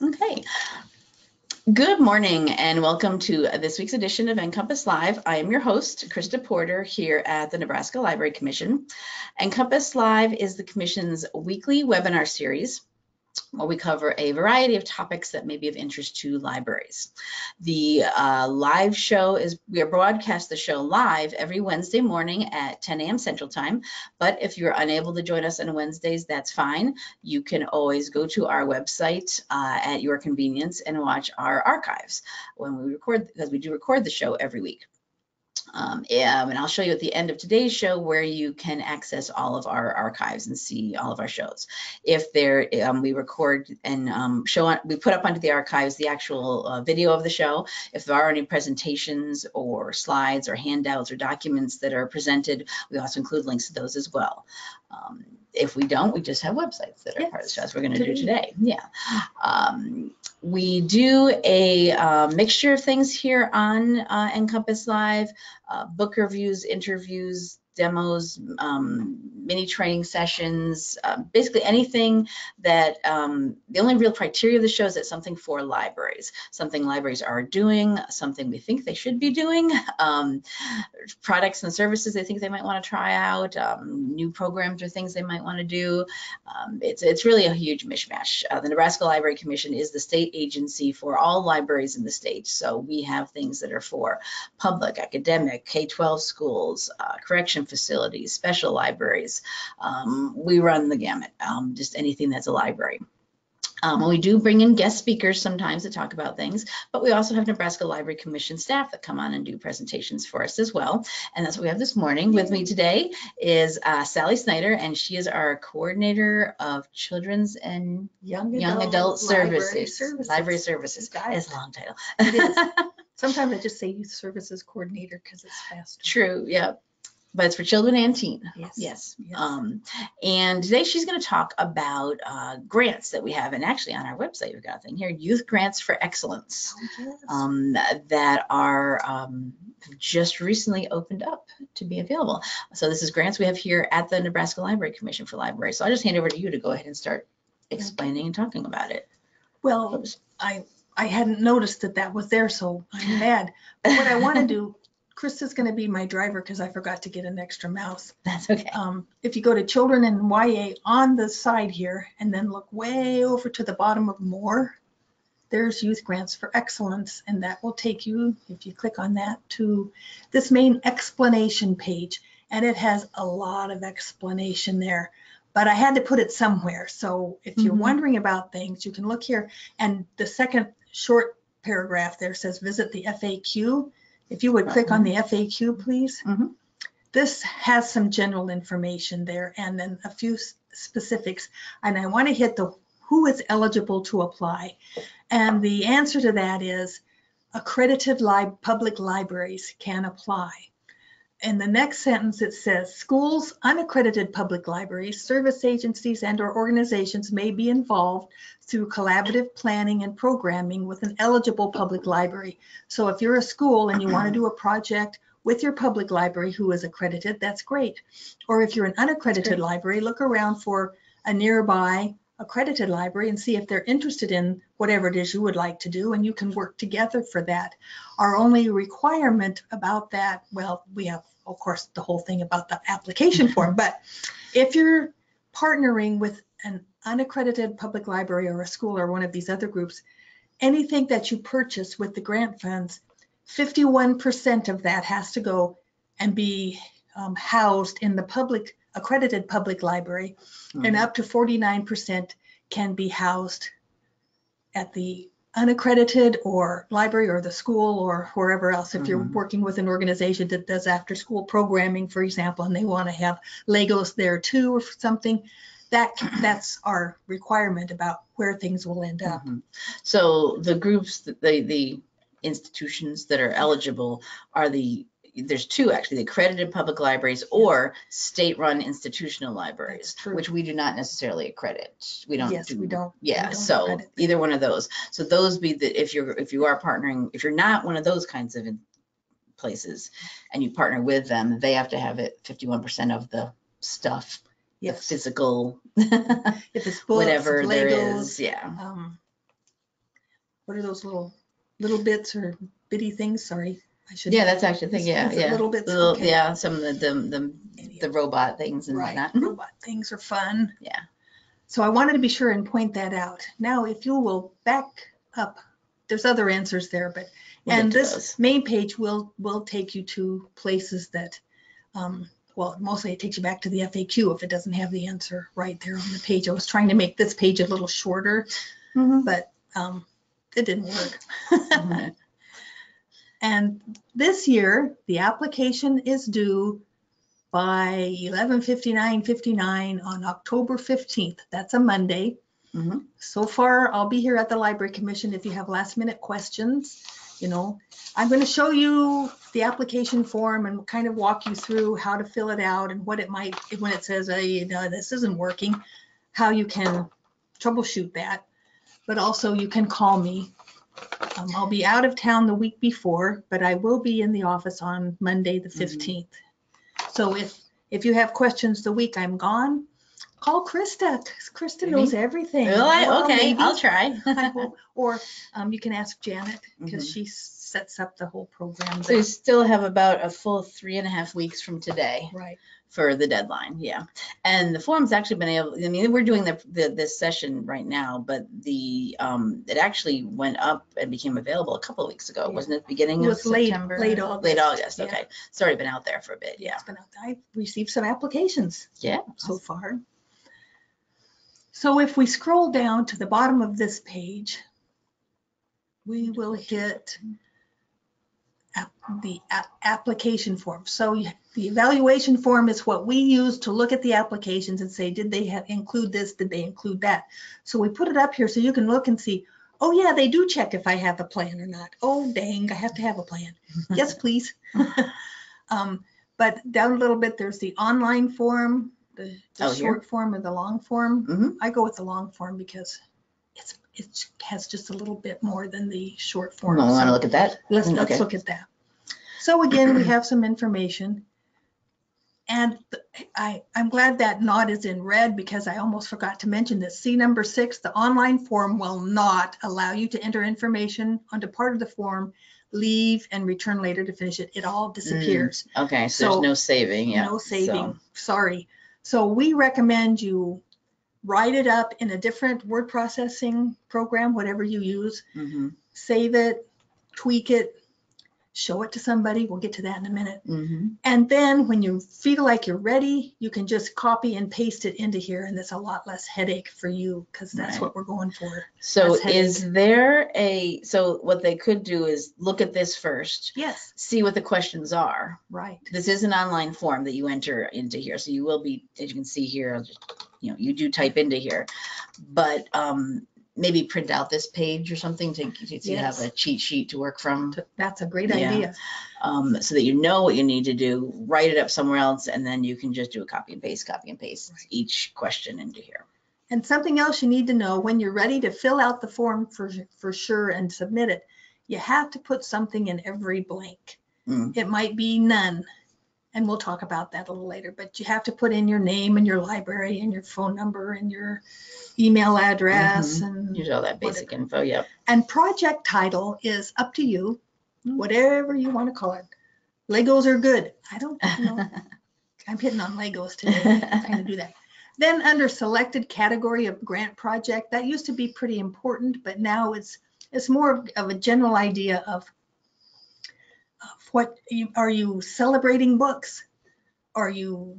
Okay. Good morning and welcome to this week's edition of NCompass Live. I am your host, Krista Porter, here at the Nebraska Library Commission. NCompass Live is the Commission's weekly webinar series where we cover a variety of topics that may be of interest to libraries. The uh, live show is, we broadcast the show live every Wednesday morning at 10 a.m. Central Time, but if you're unable to join us on Wednesdays, that's fine. You can always go to our website uh, at your convenience and watch our archives when we record, because we do record the show every week. Um, and I'll show you at the end of today's show where you can access all of our archives and see all of our shows. If there, um, we record and um, show on, we put up onto the archives the actual uh, video of the show. If there are any presentations or slides or handouts or documents that are presented, we also include links to those as well. Um, if we don't, we just have websites that are yes. part of the show. As we're going to do today. Yeah. Um, we do a uh, mixture of things here on uh, NCompass Live, uh, book reviews, interviews, demos, um, mini training sessions, uh, basically anything that um, the only real criteria of the show is that something for libraries, something libraries are doing, something we think they should be doing, um, products and services they think they might want to try out, um, new programs or things they might want to do. Um, it's, it's really a huge mishmash. Uh, the Nebraska Library Commission is the state agency for all libraries in the state. So we have things that are for public, academic, K-12 schools, uh, correction facilities, special libraries. Um, we run the gamut, um, just anything that's a library. Um, and we do bring in guest speakers sometimes to talk about things, but we also have Nebraska Library Commission staff that come on and do presentations for us as well. And that's what we have this morning. With me today is uh, Sally Snyder, and she is our coordinator of children's and young, young adult, adult services. services. Library services. It's a long title. Sometimes I just say youth services coordinator because it's faster. True. Yeah but it's for children and teen. Yes. Yes. yes. Um, and today she's going to talk about uh, grants that we have, and actually on our website we've got a thing here: youth grants for excellence, oh, yes. um, that are um, just recently opened up to be available. So this is grants we have here at the Nebraska Library Commission for Libraries. So I'll just hand over to you to go ahead and start explaining and talking about it. Well, I I hadn't noticed that that was there, so I'm mad. But what I want to do Krista's going to be my driver because I forgot to get an extra mouse. That's okay. Um, if you go to children and YA on the side here and then look way over to the bottom of more, there's youth grants for excellence and that will take you, if you click on that, to this main explanation page and it has a lot of explanation there. But I had to put it somewhere. So if you're mm -hmm. wondering about things, you can look here and the second short paragraph there says visit the FAQ if you would click on the FAQ, please. Mhm. This has some general information there and then a few specifics. And I want to hit the who is eligible to apply. And the answer to that is accredited li public libraries can apply. In the next sentence, it says schools, unaccredited public libraries, service agencies, and or organizations may be involved through collaborative planning and programming with an eligible public library. So if you're a school and you want to do a project with your public library who is accredited, that's great. Or if you're an unaccredited library, look around for a nearby accredited library and see if they're interested in whatever it is you would like to do and you can work together for that. Our only requirement about that, well, we have of course, the whole thing about the application form. But if you're partnering with an unaccredited public library or a school or one of these other groups, anything that you purchase with the grant funds, 51% of that has to go and be um, housed in the public accredited public library, mm-hmm. and up to 49% can be housed at the unaccredited or library or the school or wherever else if you're mm-hmm. working with an organization that does after school programming for example and they want to have legos there too or something that that's our requirement about where things will end up mm-hmm. so the groups the the institutions that are eligible are the there's two actually, the accredited public libraries or state-run institutional libraries, which we do not necessarily accredit. We don't Yes, do. we don't. we Yeah, don't so accredit. either one of those. So those be the, if you're, if you are partnering, if you're not one of those kinds of places and you partner with them, they have to have it fifty-one percent of the stuff, the physical, if it's books, whatever there is, yeah. um, what are those little, little bits or bitty things? Sorry, I should. Yeah, that's actually the thing, yeah, yeah. Little bits, Little, okay. yeah, some of the, the, the, the robot things and Right, whatnot. Mhm. robot things are fun. Yeah. So I wanted to be sure and point that out. Now, if you will back up, there's other answers there, but, We'll and this those. main page will, will take you to places that, um, well, mostly it takes you back to the FAQ if it doesn't have the answer right there on the page. I was trying to make this page a little shorter, Mhm. but, um, it didn't work. Mhm. And this year, the application is due by 11:59:59 on October 15th. That's a Monday. Mhm. So far, I'll be here at the Library Commission if you have last minute questions, you know. I'm going to show you the application form and kind of walk you through how to fill it out and what it might, when it says, hey, no, this isn't working, how you can troubleshoot that. But also you can call me. Um, I'll be out of town the week before, but I will be in the office on Monday, the Mhm. 15th. So if, if you have questions the week I'm gone, call Krista. 'cause Krista knows everything. Will I? Well, Okay, maybe. I'll try. I hope. Or um, you can ask Janet because Mhm. she sets up the whole program. So you still have about a full three and a half weeks from today Right. For the deadline, yeah. And the form's actually been able, I mean, we're doing the, the, this session right now, but the, um, it actually went up and became available a couple of weeks ago, Yeah. wasn't it, beginning It of late- September? late August, Late August, yeah. okay. It's already been out there for a bit, yeah. It's been out. I've received some applications Yeah. so far. So if we scroll down to the bottom of this page, we will hit the application form. So the evaluation form is what we use to look at the applications and say, did they have, include this, did they include that? So we put it up here so you can look and see, oh yeah, they do check if I have a plan or not. Oh dang, I have to have a plan. Yes, please. Um, But down a little bit, there's the online form, the the Oh, here? short form or the long form. Mhm. I go with the long form because it has just a little bit more than the short form. We want to look at that? Let's, Mm, let's okay. look at that. So again, we have some information. And th- I, I'm glad that knot is in red because I almost forgot to mention this. See number six, the online form will not allow you to enter information onto part of the form, leave and return later to finish it. It all disappears. Okay, so So, there's no saving, yeah. No saving, So- sorry. So we recommend you write it up in a different word processing program, whatever you use, Mhm, save it, tweak it, show it to somebody. We'll get to that in a minute. mhm. And then when you feel like you're ready, you can just copy and paste it into here and it's a lot less headache for you because that's Right. what we're going for. So is there a, so what they could do is look at this first, Yes, see what the questions are. right. This is an online form that you enter into here, so you will be, as you can see here, just, you know, you do type into here. But um, maybe print out this page or something to, to to have a cheat sheet to work from. That's a great Yeah. idea. Um, so that you know what you need to do, write it up somewhere else, and then you can just do a copy and paste, copy and paste Right. each question into here. And something else you need to know when you're ready to fill out the form for, for sure and submit it, you have to put something in every blank. Mm. It might be none. And we'll talk about that a little later, but you have to put in your name and your library and your phone number and your email address and, Use all that basic info, yep. and project title is up to you, Mm. whatever you want to call it. Legos are good. I don't know. I'm hitting on Legos today. I kind of do that. Then under selected category of grant project, that used to be pretty important, but now it's, it's more of- a general idea of what, you are you celebrating books? Are you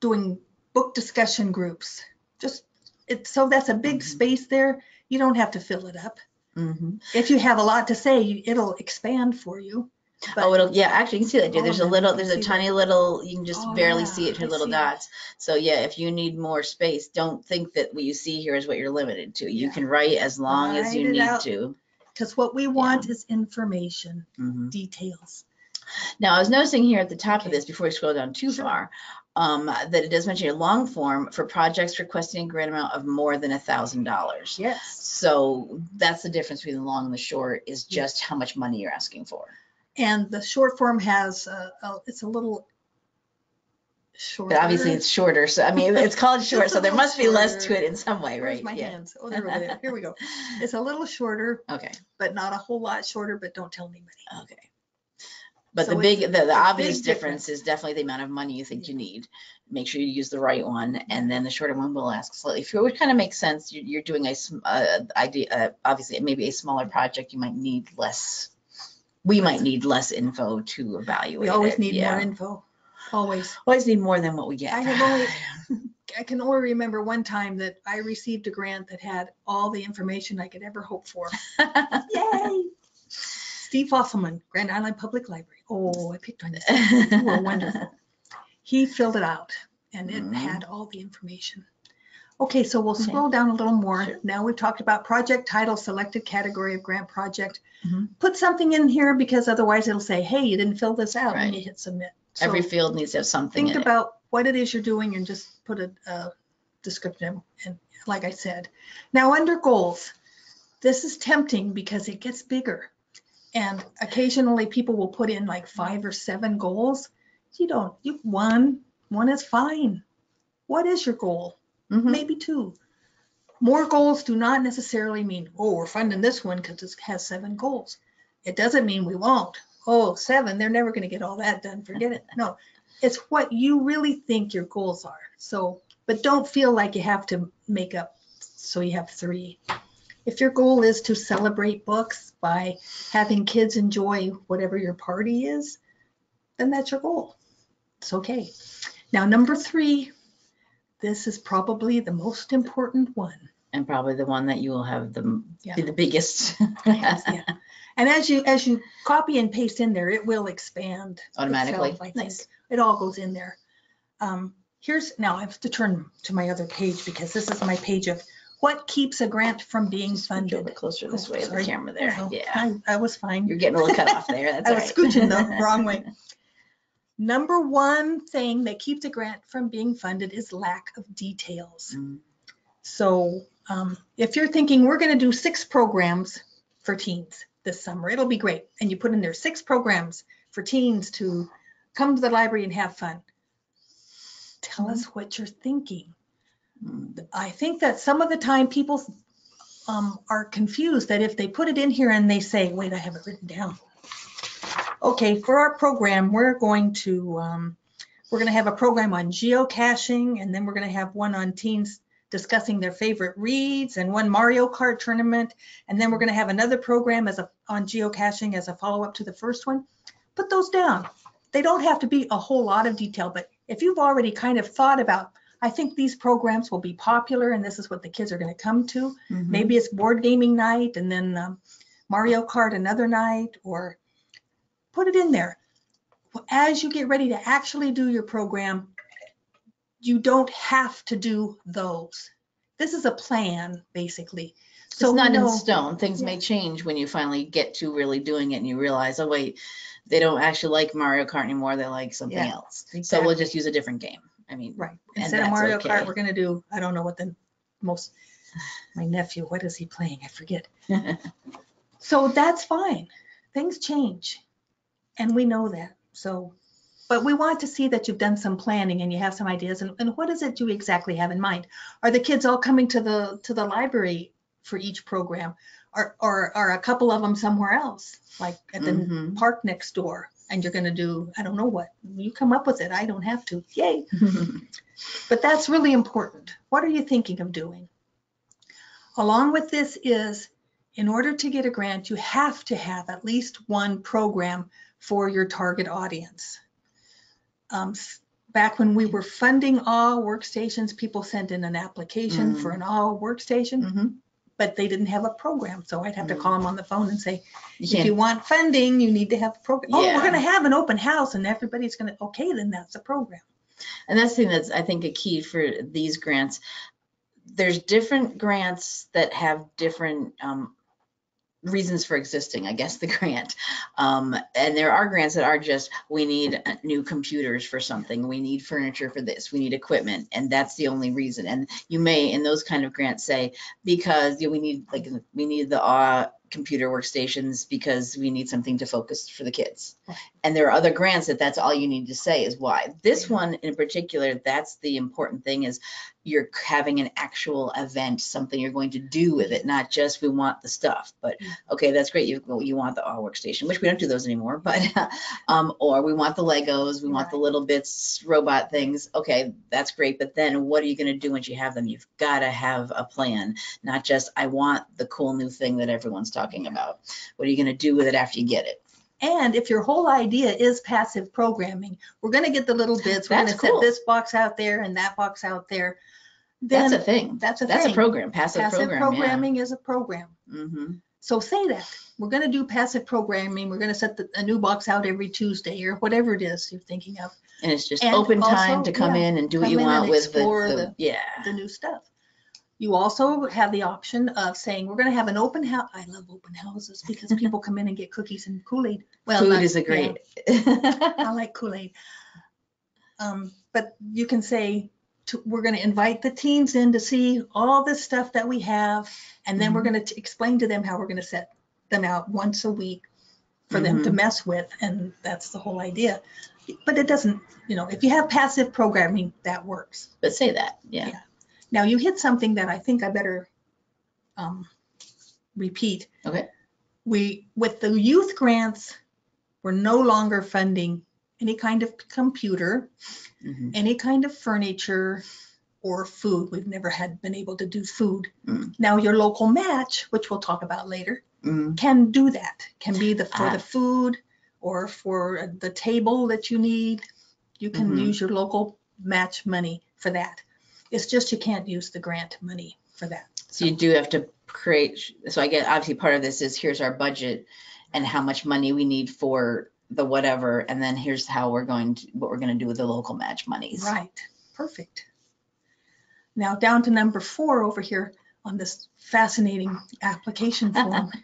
doing book discussion groups? Just, it's, so that's a big Mhm. space there. You don't have to fill it up. Mhm. If you have a lot to say, it'll expand for you. Oh, it'll, yeah, actually, you can see that, dude. There's a little, there's a tiny little, you can just Oh, barely yeah, see it, I little see it. dots. So yeah, if you need more space, don't think that what you see here is what you're limited to. You Yeah. can write as long as you need out. to. Because what we want is information, Mhm. details. Now, I was noticing here at the top of this, before we scroll down too Sure. far, um, that it does mention a long form for projects requesting a grant amount of more than a thousand dollars. Yes. So that's the difference between the long and the short is Yeah. just how much money you're asking for. And the short form has, a- a- it's a little shorter. But obviously it's shorter, so I mean, it's called short, so there must be less to it in some way, Where's right? my Yeah. hands? Oh, they're over there. Here we go. It's a little shorter, Okay, but not a whole lot shorter, but don't tell anybody. okay. But So the big, the, the obvious big difference difference. is definitely the amount of money you think you need. Make sure you use the right one, and then the shorter one will ask slightly fewer, which kind of makes sense. You're, you're doing a, uh, idea, uh, obviously, maybe a smaller project, you might need less. We might need less info to evaluate We always it, need yeah. more info, always. Always need more than what we get. I have only, I can only remember one time that I received a grant that had all the information I could ever hope for. Yay! Steve Fosselman, Grand Island Public Library. Oh, I picked on you. You were wonderful. He filled it out and it Mhm. had all the information. Okay, so we'll Okay. scroll down a little more. Sure. Now we've talked about project title, selected category of grant project. Mhm. Put something in here because otherwise it'll say, hey, you didn't fill this out when Right. you hit submit. Every field needs to have something think in it. about what it is you're doing and just put a, a description. And like I said, now under goals, this is tempting because it gets bigger. And occasionally people will put in like five or seven goals. You don't, you, one, one is fine. What is your goal? Mhm. Maybe two. More goals do not necessarily mean, oh, we're funding this one because it has seven goals. It doesn't mean we won't. Oh, seven, they're never going to get all that done. Forget it. No, it's what you really think your goals are. So, but don't feel like you have to make up so you have three. If your goal is to celebrate books by having kids enjoy whatever your party is, then that's your goal. It's okay. Now, number three, this is probably the most important one. And probably the one that you will have the, Yeah. the biggest. Yeah. And as you, as you copy and paste in there, it will expand. Automatically. itself, I think. Nice. It all goes in there. Um, Here's, now I have to turn to my other page because this is my page of what keeps a grant from being Scooch over funded. closer this way the sorry. camera there. Oh, Yeah. I, I was fine. You're getting a little cut off there. That's I all was right. scooching the wrong way. Number one thing that keeps a grant from being funded is lack of details. Mm, So um, if you're thinking, we're going to do six programs for teens this summer, it'll be great. And you put in there six programs for teens to come to the library and have fun. Tell us what you're thinking. I think that some of the time people um, are confused that if they put it in here and they say, wait, I have it written down. Okay, for our program, we're going to, um, we're going to have a program on geocaching and then we're going to have one on teens discussing their favorite reads and one Mario Kart tournament. And then we're going to have another program as a, on geocaching as a follow-up to the first one. Put those down. They don't have to be a whole lot of detail, but if you've already kind of thought about I think these programs will be popular and this is what the kids are going to come to. Mhm. Maybe it's board gaming night and then um, Mario Kart another night or put it in there. As you get ready to actually do your program, you don't have to do those. This is a plan, basically. So It's not in stone. Things may change when you finally get to really doing it and you realize, oh, wait, they don't actually like Mario Kart anymore. They like something Yeah, else. So we'll just use a different game. I mean, Right. And Instead of Mario okay. Kart, we're gonna do, I don't know what the most, my nephew, what is he playing? I forget. So that's fine. Things change. And we know that. So, but we want to see that you've done some planning and you have some ideas. And, and what is it you exactly have in mind? Are the kids all coming to the, to the library for each program? Or, or are a couple of them somewhere else, like at the Mhm. park next door? And you're gonna do, I don't know what, you come up with it. I don't have to. Yay. But that's really important. What are you thinking of doing? Along with this is, in order to get a grant, you have to have at least one program for your target audience. Um, Back when we were funding all workstations, people sent in an application for an all workstation, Mhm. but they didn't have a program. So I'd have to Mm. call them on the phone and say, You if you can't, want funding, you need to have a program. Oh, Yeah. we're gonna have an open house and everybody's gonna, okay, then that's a program. and that's the thing that's, I think, a key for these grants. There's different grants that have different um, reasons for existing, I guess, the grant. Um, and there are grants that are just, we need new computers for something, we need furniture for this, we need equipment, and that's the only reason. And you may, in those kind of grants, say, because you know, we need, like, we need the uh, computer workstations because we need something to focus for the kids. And there are other grants that that's all you need to say is why. This one in particular, that's the important thing is you're having an actual event, something you're going to do with it, not just we want the stuff. But okay, that's great. You you want the all workstation, which we don't do those anymore. But um, or we want the Legos, we want the little bits robot things. Okay, that's great. But then what are you going to do once you have them? You've got to have a plan, not just I want the cool new thing that everyone's talking about. What are you going to do with it after you get it? And if your whole idea is passive programming, we're gonna get the little bits, we're gonna That's set this box out there and that box out there. That's a thing. that's a That's a program, passive, Passive program. programming is a program. Yeah. hmm So say that, we're gonna do passive programming, we're gonna set the- a new box out every Tuesday or whatever it is you're thinking of, And it's just And open time to come yeah, in and do what you want with the, the, the- yeah. the new stuff. You also have the option of saying, we're gonna have an open house. I love open houses because people come in and get cookies and Kool-Aid. Well, Food not- is a yeah, great. I like Kool-Aid. Um, but you can say, to, we're gonna invite the teens in to see all the stuff that we have. And then we're Mm-hmm. gonna explain to them how we're gonna set them out once a week for them Mm-hmm. to mess with. And that's the whole idea. But it doesn't, you know, if you have passive programming, that works. But say that, yeah. Yeah. Now you hit something that I think I better um, repeat. Okay. We, with the youth grants, we're no longer funding any kind of computer, Mhm. any kind of furniture or food. We've never had been able to do food. Mm. Now your local match, which we'll talk about later, Mhm. can do that. Can be the for Ah. the food or for the table that you need. You can Mhm. use your local match money for that. It's just you can't use the grant money for that. So you do have to create, so I get, obviously part of this is here's our budget and how much money we need for the whatever, and then here's how we're going to, what we're gonna do with the local match monies. Right, perfect. Now down to number four over here on this fascinating application form.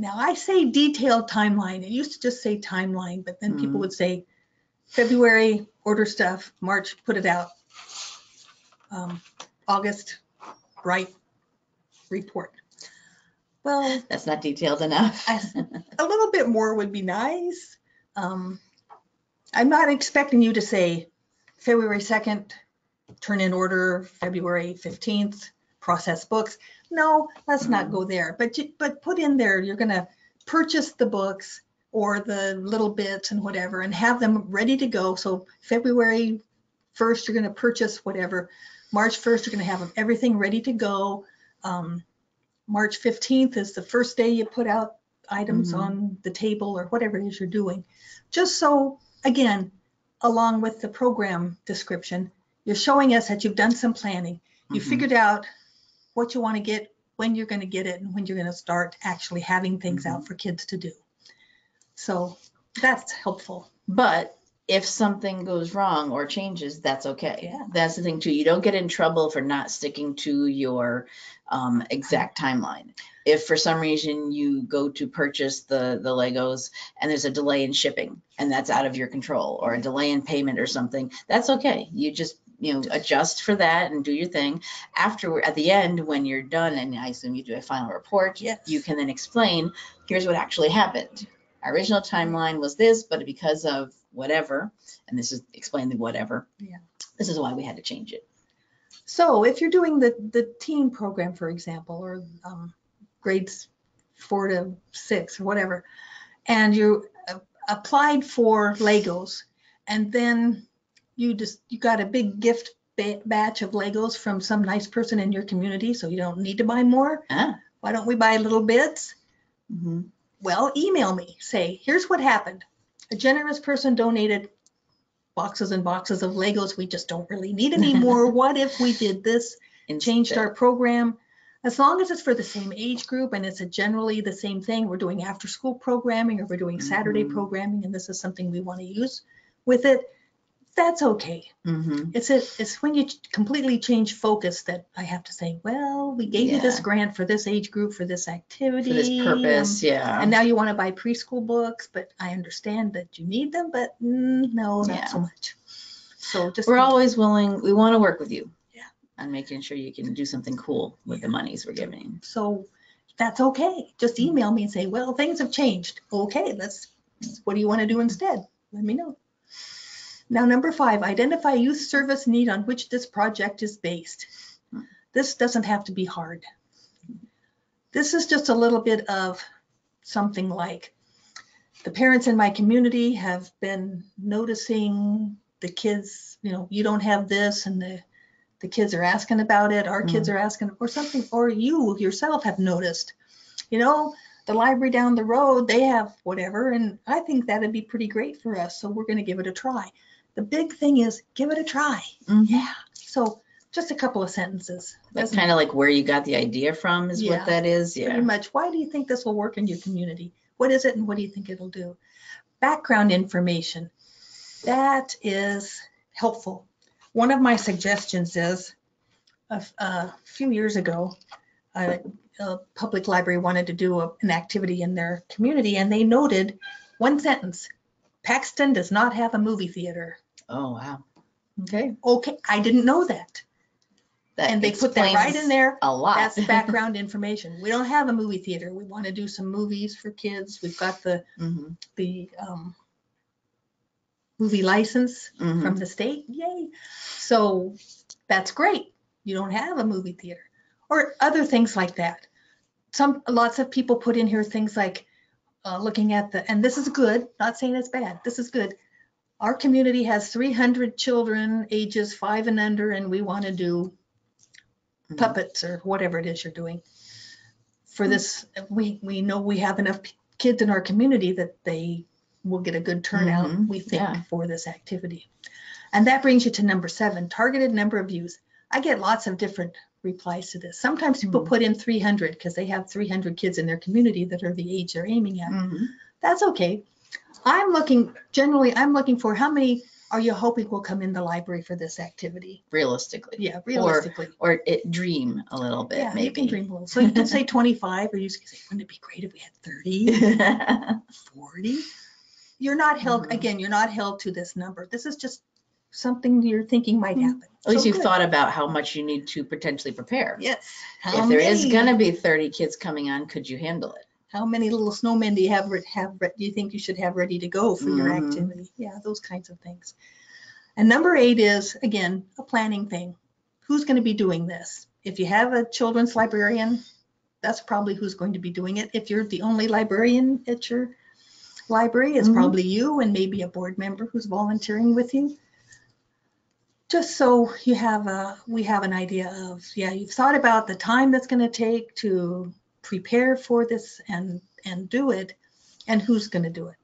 Now I say detailed timeline. It used to just say timeline, but then people Mhm. would say February, order stuff, March, put it out. Um, August, write, report. Well, That's not detailed enough. I- a little bit more would be nice. Um, I'm not expecting you to say February 2nd, turn in order, February 15th, process books. No, let's not go there. But, you- but put in there, you're going to purchase the books or the little bits and whatever and have them ready to go. So February 1st, you're going to purchase whatever. March 1st, you're going to have everything ready to go. Um, March 15th is the first day you put out items Mhm. on the table or whatever it is you're doing. Just so, again, along with the program description, you're showing us that you've done some planning. You Mhm. figured out what you want to get, when you're going to get it, and when you're going to start actually having things out for kids to do. So that's helpful. But if something goes wrong or changes, that's okay. Yeah. That's the thing too. You don't get in trouble for not sticking to your um, exact timeline. If for some reason you go to purchase the the Legos and there's a delay in shipping and that's out of your control or a delay in payment or something, that's okay. You just you know adjust for that and do your thing. After at the end when you're done and I assume you do a final report, Yes. you can then explain here's what actually happened. Our original timeline was this, but because of whatever, and this is explain the whatever. Yeah. This is why we had to change it. So if you're doing the, the teen program, for example, or um, grades four to six or whatever, and you uh, applied for Legos, and then you just, you got a big gift ba- batch of Legos from some nice person in your community, so you don't need to buy more. Ah. Why don't we buy little bits? Mm-hmm. Well, email me, say, here's what happened. A generous person donated boxes and boxes of Legos we just don't really need anymore. What if we did this? And changed our program. As long as it's for the same age group and it's a generally the same thing, we're doing after school programming or we're doing Saturday Mhm. programming and this is something we want to use with it, that's okay. Mm-hmm. It's a, it's when you completely change focus that I have to say, well, we gave you this grant for this age group for this activity. For this purpose, um, yeah. And now you want to buy preschool books, but I understand that you need them, but mm, no, not Yeah. so much. So just. We're think- always willing, we want to work with you. Yeah. On making sure you can do something cool with the monies we're giving. So that's okay. Just email me and say, well, things have changed. Okay, let's, what do you want to do instead? Let me know. Now, number five, identify youth service need on which this project is based. This doesn't have to be hard. This is just a little bit of something like, the parents in my community have been noticing the kids, you know, you don't have this and the, the kids are asking about it, our kids mm. are asking, or something, or you yourself have noticed, you know, the library down the road, they have whatever, and I think that'd be pretty great for us, so we're gonna give it a try. The big thing is, give it a try. Mm-hmm. Yeah, so just a couple of sentences. That's kind of like where you got the idea from is Yeah. what that is. Yeah. Pretty much, why do you think this will work in your community? What is it and what do you think it'll do? Background information, that is helpful. One of my suggestions is, a few years ago, a, a public library wanted to do a- an activity in their community and they noted one sentence, Paxton does not have a movie theater. Oh, wow. Okay. Okay, I didn't know that. That And they put that right in explains there. A lot. That's background information. We don't have a movie theater. We want to do some movies for kids. We've got the, Mhm, the um, movie license mhm. from the state. Yay. So that's great. You don't have a movie theater or other things like that. Some, lots of people put in here things like uh, looking at the, and this is good, not saying it's bad. This is good. Our community has 300 children ages five and under, and we want to do Mhm. puppets or whatever it is you're doing. For this, we, we know we have enough p- kids in our community that they will get a good turnout, Mhm, we think, yeah. for this activity. And that brings you to number seven, targeted number of views. I get lots of different replies to this. Sometimes people Mhm. put in 300 because they have 300 kids in their community that are the age they're aiming at. Mhm. That's okay. I'm looking, generally, I'm looking for how many are you hoping will come in the library for this activity? Realistically. Yeah, realistically. Or it dream a little bit, Yeah, you can maybe. dream a little. So you can say 25, or you can say, wouldn't it be great if we had 30, 40? You're not held, Mhm. again, you're not held to this number. This is just something you're thinking might Mhm. happen. At least So you've good. thought about how much you need to potentially prepare. Yes. How If there is many- gonna be thirty kids coming on, could you handle it? How many little snowmen do you have, have, do you think you should have ready to go for your Mhm. activity? Yeah, those kinds of things. And number eight is, again, a planning thing. Who's going to be doing this? If you have a children's librarian, that's probably who's going to be doing it. If you're the only librarian at your library, it's Mhm. probably you and maybe a board member who's volunteering with you. Just so you have a, we have an idea of, yeah, you've thought about the time that's going to take to prepare for this and, and do it, and who's going to do it.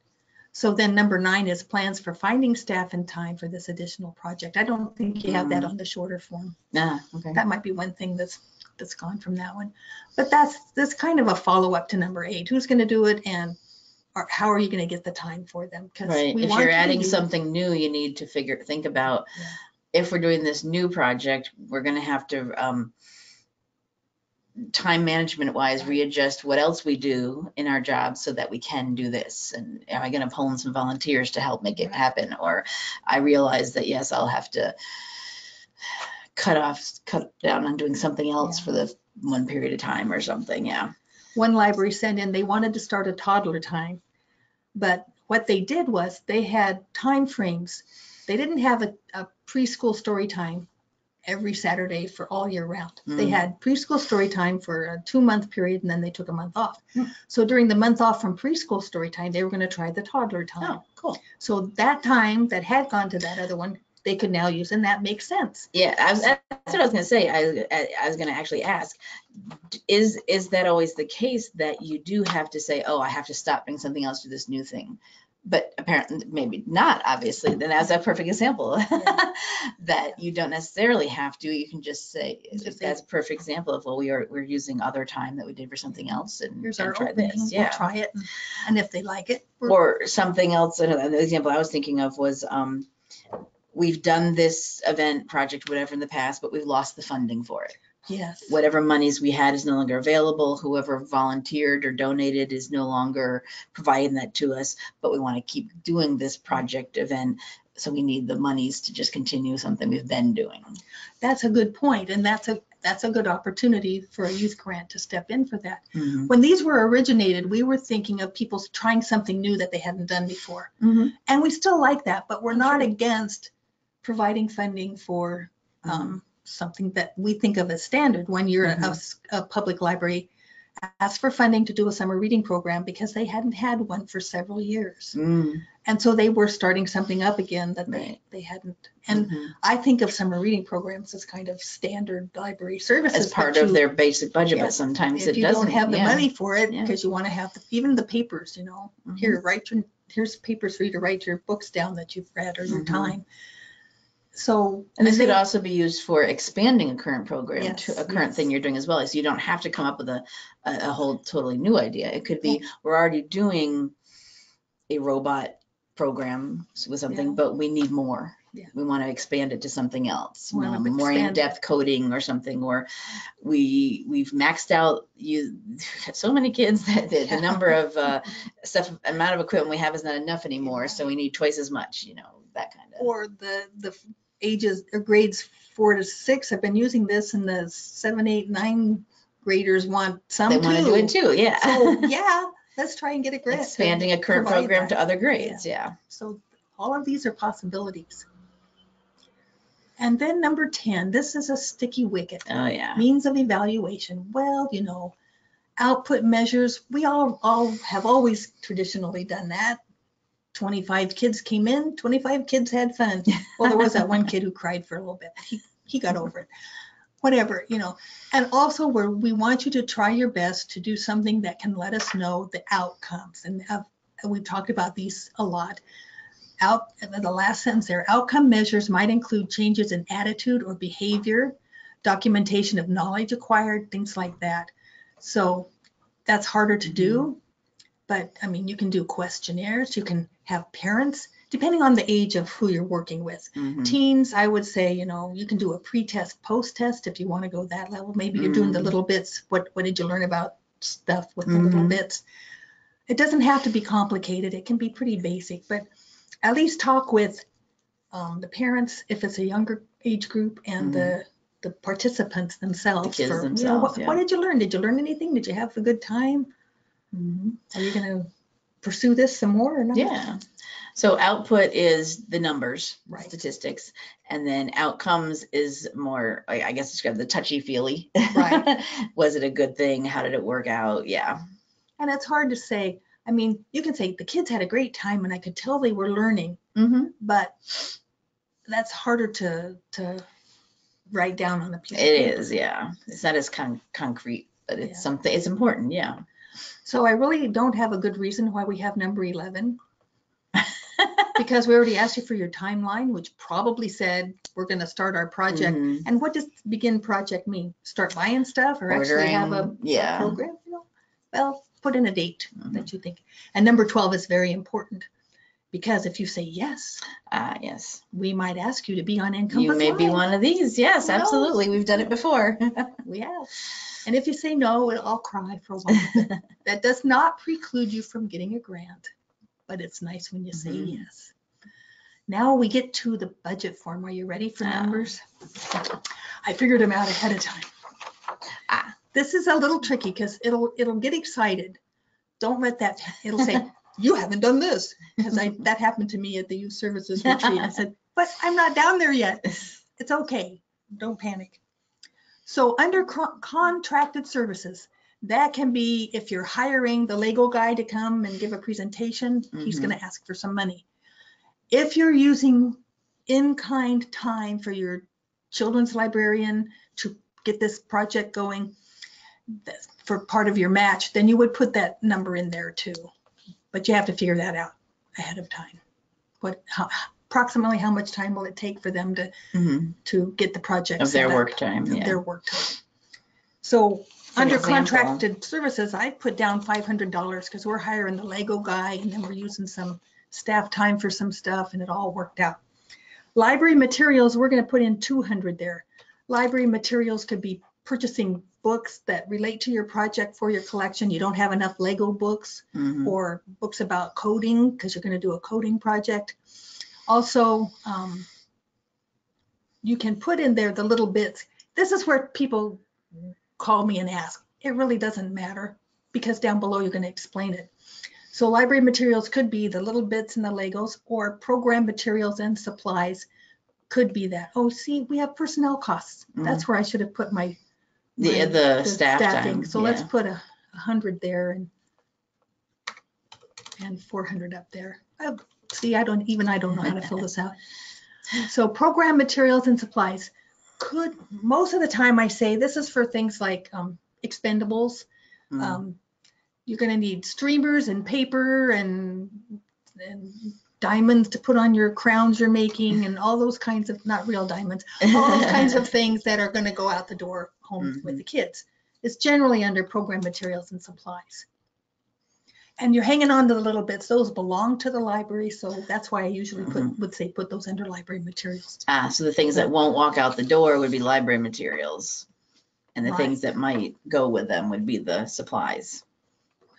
So then number nine is plans for finding staff and time for this additional project. I don't think you have that Mm. on the shorter form. Ah, okay. That might be one thing that's, that's gone from that one. But that's, that's kind of a follow-up to number eight. Who's going to do it and how are you going to get the time for them? 'Cause Right, if want you're you to adding something new, you need to figure, think about, Yeah. if we're doing this new project, we're gonna have to, um, time management wise, readjust what else we do in our jobs so that we can do this. And am I gonna pull in some volunteers to help make it happen? Or I realize that, yes, I'll have to cut off, cut down on doing something else Yeah. for the one period of time or something, yeah. one library sent in, they wanted to start a toddler time. But what they did was they had time frames. They didn't have a, a preschool story time every Saturday for all year round. They Mm. had preschool story time for a two month period and then they took a month off. Hmm. So during the month off from preschool story time, they were going to try the toddler time. Oh, cool. So that time that had gone to that other one, they could now use, and that makes sense. Yeah, I was, that's what I was gonna say. I, I, I was gonna actually ask, is, is that always the case that you do have to say, oh, I have to stop doing something else to this new thing? But apparently, maybe not, obviously, then that's a perfect example. That you don't necessarily have to, you can just say, Just that's a perfect example of, well, we are, we're using other time that we did for something else and Here's and our try opening, this, we'll yeah. try it. And if they like it, Or something else, another example I was thinking of was, um, we've done this event, project, whatever in the past, but we've lost the funding for it. Yes. whatever monies we had is no longer available. Whoever volunteered or donated is no longer providing that to us, but we want to keep doing this project event. So we need the monies to just continue something we've been doing. That's a good point, and that's a, that's a good opportunity for a youth grant to step in for that. Mhm. When these were originated, we were thinking of people trying something new that they hadn't done before. Mhm. And we still like that, but we're not sure. against providing funding for um, something that we think of as standard. When you're a, Mhm. s- a public library, ask for funding to do a summer reading program because they hadn't had one for several years. Mm, And so they were starting something up again that they, Right. they hadn't. And mhm. I think of summer reading programs as kind of standard library services. As part of you- their basic budget, Yeah. but sometimes If it you doesn't. don't have the yeah. money for it, Yeah. because you want to have, the- even the papers, you know, Mhm. here, write your, here's papers for you to write your books down that you've read or your Mhm. time. So. And this could also be used for expanding a current program to Yes, a current thing yes. you're doing as well. So you don't have to come up with a, a, a whole totally new idea. It could be, we're already doing a robot program with something, Yeah. but we need more. Yeah. We want to expand it to something else, Wanna um, more expand- in-depth coding or something, or we, we've maxed out you, so many kids that the, the number of uh, stuff, amount of equipment we have is not enough anymore. So we need twice as much, you know, that kind of. Or the, the ages, or grades four to six have been using this and the seven, eight, nine graders want some They too. want to do it too, yeah. So, yeah, let's try and get a grant. expanding a current program to other grades, yeah. So all of these are possibilities. And then number 10, this is a sticky wicket. Oh, yeah. Means of evaluation. Well, you know, output measures, we all, all have always traditionally done that. 25 kids came in, 25 kids had fun. Well, there was that one kid who cried for a little bit. He, he got over it. Whatever, you know. And also where we want you to try your best to do something that can let us know the outcomes. And uh, we talked about these a lot. Out, the last sentence there, outcome measures might include changes in attitude or behavior, documentation of knowledge acquired, things like that. So that's harder to do. But I mean, you can do questionnaires, you can have parents, depending on the age of who you're working with. Mhm. Teens, I would say, you know, you can do a pre-test, post-test if you want to go that level. Maybe you're doing the Mm. little bits. What what did you learn about stuff with the little Mhm. bits? It doesn't have to be complicated. It can be pretty basic, but at least talk with um, the parents if it's a younger age group and the the participants themselves. Mm-hmm. kids for, you know, themselves, what, yeah. what did you learn? Did you learn anything? Did you have a good time? Mhm. Are you going to pursue this some more or not? Yeah. So output is the numbers, Right. statistics, and then outcomes is more, I I guess, describe the touchy feely. Right. Was it a good thing? How did it work out? Yeah. And it's hard to say. I mean, you can say the kids had a great time and I could tell they were learning, Mm-hmm. but that's harder to to write down on a piece paper. is, yeah. It's not as con- concrete, but it's Yeah. something, it's important, yeah. So I really don't have a good reason why we have number 11. because we already asked you for your timeline, which probably said we're going to start our project. Mhm. And what does begin project mean? Start buying stuff or actually have a Ordering, yeah. program? You know? Well, put in a date Mhm. that you think. And number 12 is very important because if you say yes, Ah, yes. we might ask you to be on NCompass You may be one of these. Yes, knows? absolutely. We've done it before. We have. And if you say no, it'll- I'll cry for a while. That does not preclude you from getting a grant, but it's nice when you say Mhm. yes. Now we get to the budget form. Are you ready for Ah. numbers? I figured them out ahead of time. Ah. This is a little tricky because it'll it'll get excited. Don't let that. It'll say you haven't done this because I that happened to me at the youth services retreat. I said, but I'm not down there yet. It's okay. Don't panic. So under co- contracted services, that can be if you're hiring the Lego guy to come and give a presentation, he's Mhm. going to ask for some money. If you're using in-kind time for your children's librarian to get this project going for part of your match, then you would put that number in there too. But you have to figure that out ahead of time. What, how, approximately how much time will it take for them to Mhm. to get the project Of their work time, yeah. their work time. So For under example. contracted services, I put down five hundred dollars because we're hiring the Lego guy and then we're using some staff time for some stuff and it all worked out. Library materials, we're gonna put in two hundred there. Library materials could be purchasing books that relate to your project for your collection. You don't have enough Lego books Mhm. or books about coding because you're going to do a coding project. Also, um, you can put in there the little bits this is where people call me and ask. It really doesn't matter because down below you're going to explain it. So library materials could be the little bits and the Legos or program materials and supplies could be that. Oh, see, we have personnel costs. That's where I should have put my The, my- the staff staffing. time. So let's put a, a hundred there and and four hundred up there. Uh, See, I don't, even I don't know how to fill this out. So program materials and supplies could, most of the time I say this is for things like um, expendables. Mm. Um, You're gonna need streamers and paper and, and diamonds to put on your crowns you're making and all those kinds of, not real diamonds, all those kinds of things that are gonna go out the door home with Mhm. the kids. It's generally under program materials and supplies. And you're hanging on to the littleBits, those belong to the library, so that's why I usually put, would say, put those under library materials. Ah, so the things that won't walk out the door would be library materials. And the Right. things that might go with them would be the supplies.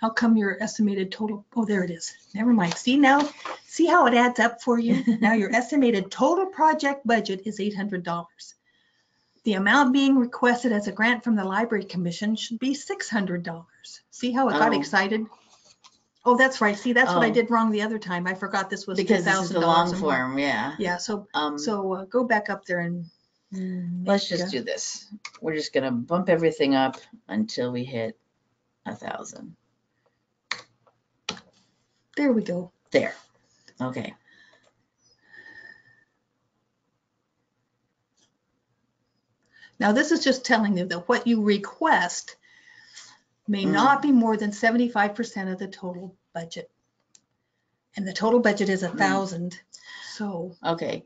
How come your estimated total, oh, there it is, never mind, see now, see how it adds up for you? Now your estimated total project budget is eight hundred dollars. The amount being requested as a grant from the library commission should be six hundred dollars. See how it got Oh. excited? Oh, that's right, see, that's what I Oh. did wrong the other time, I forgot this was two Because this is thousand the long dollars more. form, yeah. Yeah, so, Um, so uh, go back up there and. let's just do this. We're just gonna bump everything up until we hit a thousand. There we go. There. Okay. Now, this is just telling you that what you request may Mm. not be more than seventy-five percent of the total budget. And the total budget is a Mm. thousand, so, Okay.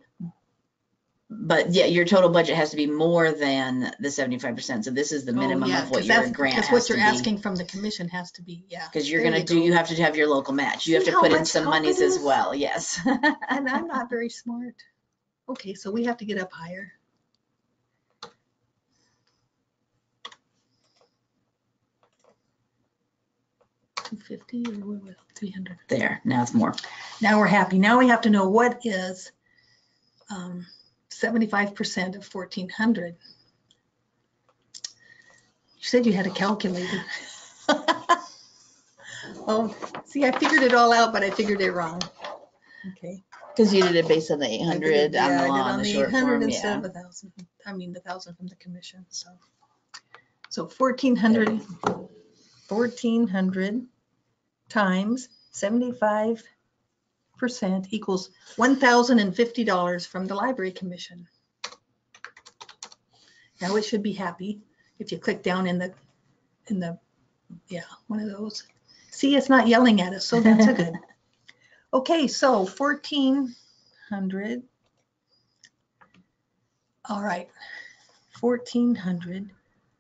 But yeah, your total budget has to be more than the seventy-five percent. So this is the Oh, minimum yeah, of what your that's- grant Because what you're be. asking from the commission has to be, yeah. Because you're gonna you do, go. you have to have your local match. You have to put in some monies as well, yes. And I'm not very smart. Okay, so we have to get up higher. Two fifty or what, was three hundred? There, now it's more. Now we're happy. Now we have to know what is um, seventy-five percent of fourteen hundred. You said you had a calculator. Oh, see, I figured it all out, but I figured it wrong. Okay. Because you did it based on the eight I did hundred on yeah, the I did law on the the 800 form, Instead yeah. of a thousand, I mean, the thousand from the commission, so. So fourteen hundred, fourteen hundred times seventy-five percent equals one thousand and fifty dollars from the library commission. Now it should be happy if you click down in the, in the, yeah, one of those. See, it's not yelling at us, so that's a good. Okay, so fourteen hundred. All right, fourteen hundred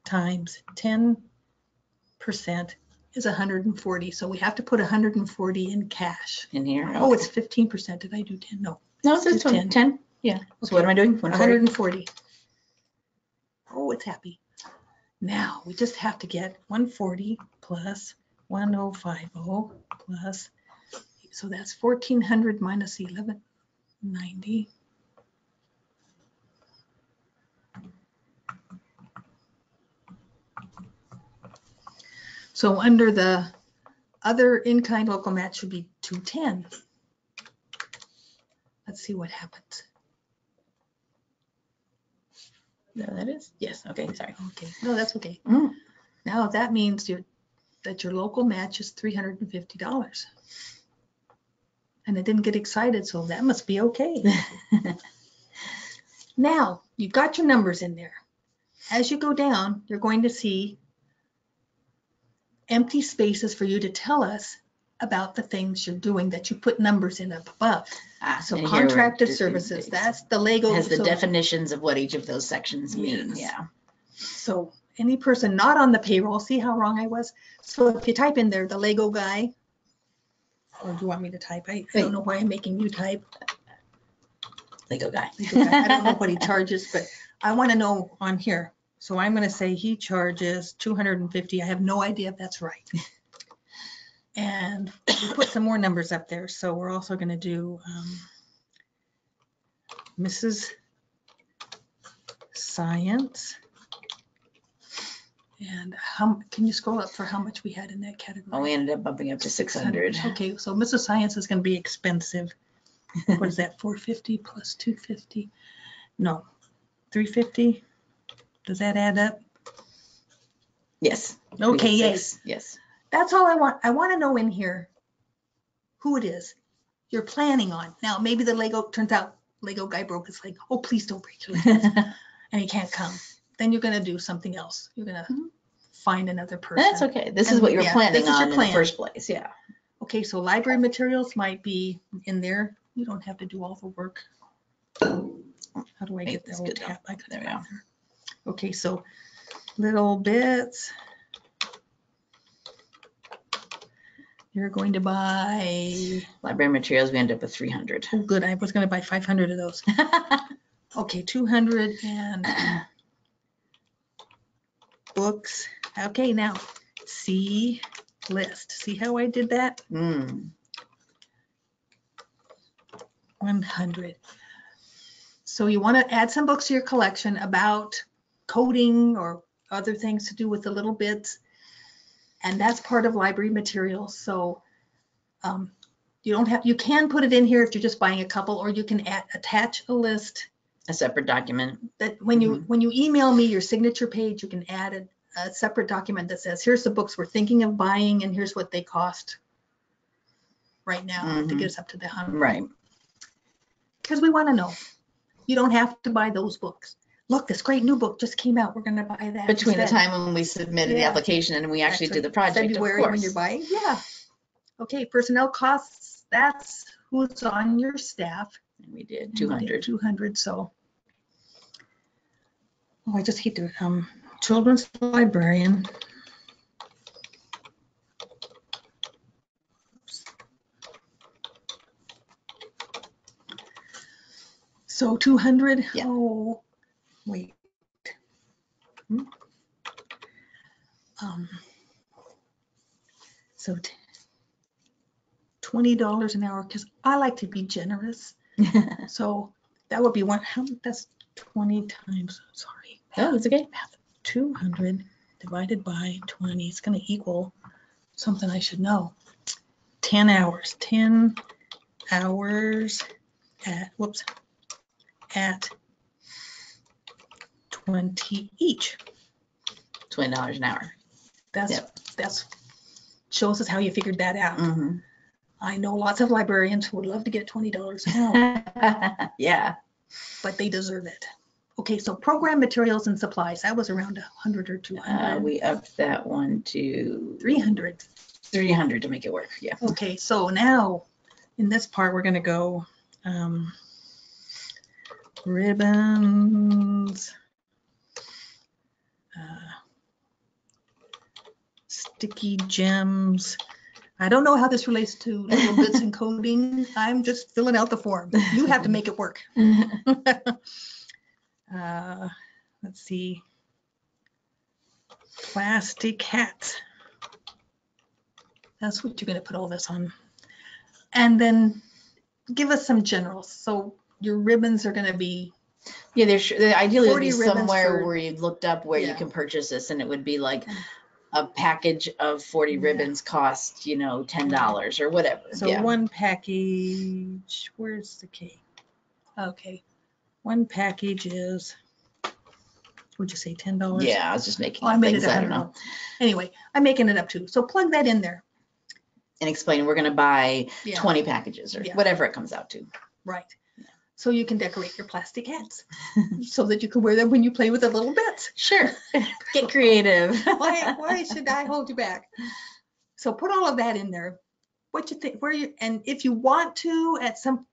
times ten percent is 140, so we have to put 140 in cash. in here. Oh, it's 15%. Did I do 10? No. No, it's 10. 10. Yeah. So what am I doing? 140. 140. Oh, it's happy. Now, we just have to get 140 plus 1050 plus, so that's 1400 minus 1190. So under the other in-kind local match should be two ten. Let's see what happens. No, that is, yes, okay, sorry. Okay, no, that's okay. Mm. Now that means you that your local match is three hundred and fifty dollars. And I didn't get excited, so that must be okay. Now, you've got your numbers in there. As you go down, you're going to see empty spaces for you to tell us about the things you're doing that you put numbers in up above. Ah, So and here we're contracted just- services, that's the Lego. Has the so- definitions of what each of those sections means. Yeah. So any person not on the payroll, see how wrong I was? So if you type in there, the Lego guy, or do you want me to type? I, I don't know why I'm making you type. Lego guy. Lego guy. I don't know what he charges, but I want to know on here. So I'm going to say he charges 250. I have no idea if that's right. And we put some more numbers up there. So we're also going to do um, Mrs. Science And how, can you scroll up for how much we had in that category? Oh, we ended up bumping up to six hundred. Okay, so Mrs. Science is gonna be expensive. What is that, four fifty plus two fifty? No, three fifty? Does that add up? Yes. Okay, yes. Yes. That's all I want. I want to know in here who it is you're planning on. Now, maybe the Lego, turns out Lego guy broke his leg. Oh, please don't break your leg. And he can't come. Then you're gonna do something else. You're gonna Mhm. find another person. That's okay. This is what you're yeah, planning this is your on in the plan. first place. Yeah. Okay, so library materials might be in there. You don't have to do all the work. How do I get the old good tab? I could There we go. Okay, so littleBits. You're going to buy, Library materials, we end up with three hundred. oh, good, I was gonna buy five hundred of those. Okay, two hundred and books. Okay, now, see list. See how I did that? Hmm. One hundred. So you want to add some books to your collection about coding or other things to do with the littleBits. And that's part of library materials. So um, you don't have, you can put it in here if you're just buying a couple, or you can add, attach a list A separate document. that when you, Mhm. when you email me your signature page, you can add a, a separate document that says, here's the books we're thinking of buying and here's what they cost right now to Mhm. get us up to the hundred. Right. because we want to know. You don't have to buy those books. Look, this great new book just came out. We're going to buy that. Between the time when we submitted the application and we actually did the Actually, project, of February when you're buying. Yeah. Okay, personnel costs. That's who's on your staff. And We did two hundred. Two hundred. So. Oh, I just hate to. Um, children's librarian. So two hundred. Yeah. Oh, wait. Hmm. Um. So twenty dollars an hour, because I like to be generous. So that would be one, how, that's twenty times, sorry. Oh, it's okay. Two hundred divided by twenty, it's gonna equal something I should know. Ten hours, ten hours at, whoops, at twenty each. Twenty dollars an hour. That's, Yep. that's, shows us how you figured that out. Mhm. I know lots of librarians who would love to get twenty dollars an hour. Yeah. but they deserve it. Okay, so program materials and supplies, that was around a hundred or two Uh, hundred, we upped that one to three hundred. three hundred to make it work. Yeah. Okay, so now in this part, we're gonna go um, ribbons. Uh, Sticky gems. I don't know how this relates to littleBits and coding. I'm just filling out the form. You have to make it work. Uh, let's see. Plastic hats. That's what you're gonna put all this on. And then give us some generals. So your ribbons are gonna be, Yeah, there should, there ideally would be ribbons somewhere for- where you looked up where you Yeah. can purchase this and it would be like a package of forty Yeah. ribbons cost, you know, ten dollars or whatever. so Yeah. one package, where's the key? Okay, one package is, would you say ten dollars? Yeah, I was just making Oh, I up made things, it a I don't hundred. know. Anyway, I'm making it up too. So plug that in there. And explain, we're gonna buy Yeah. twenty packages or Yeah. whatever it comes out to. Right. So you can decorate your plastic hats so that you can wear them when you play with the littleBits. Sure. Get creative. Why, why should I hold you back? So put all of that in there. What you think, where you, and if you want to at some,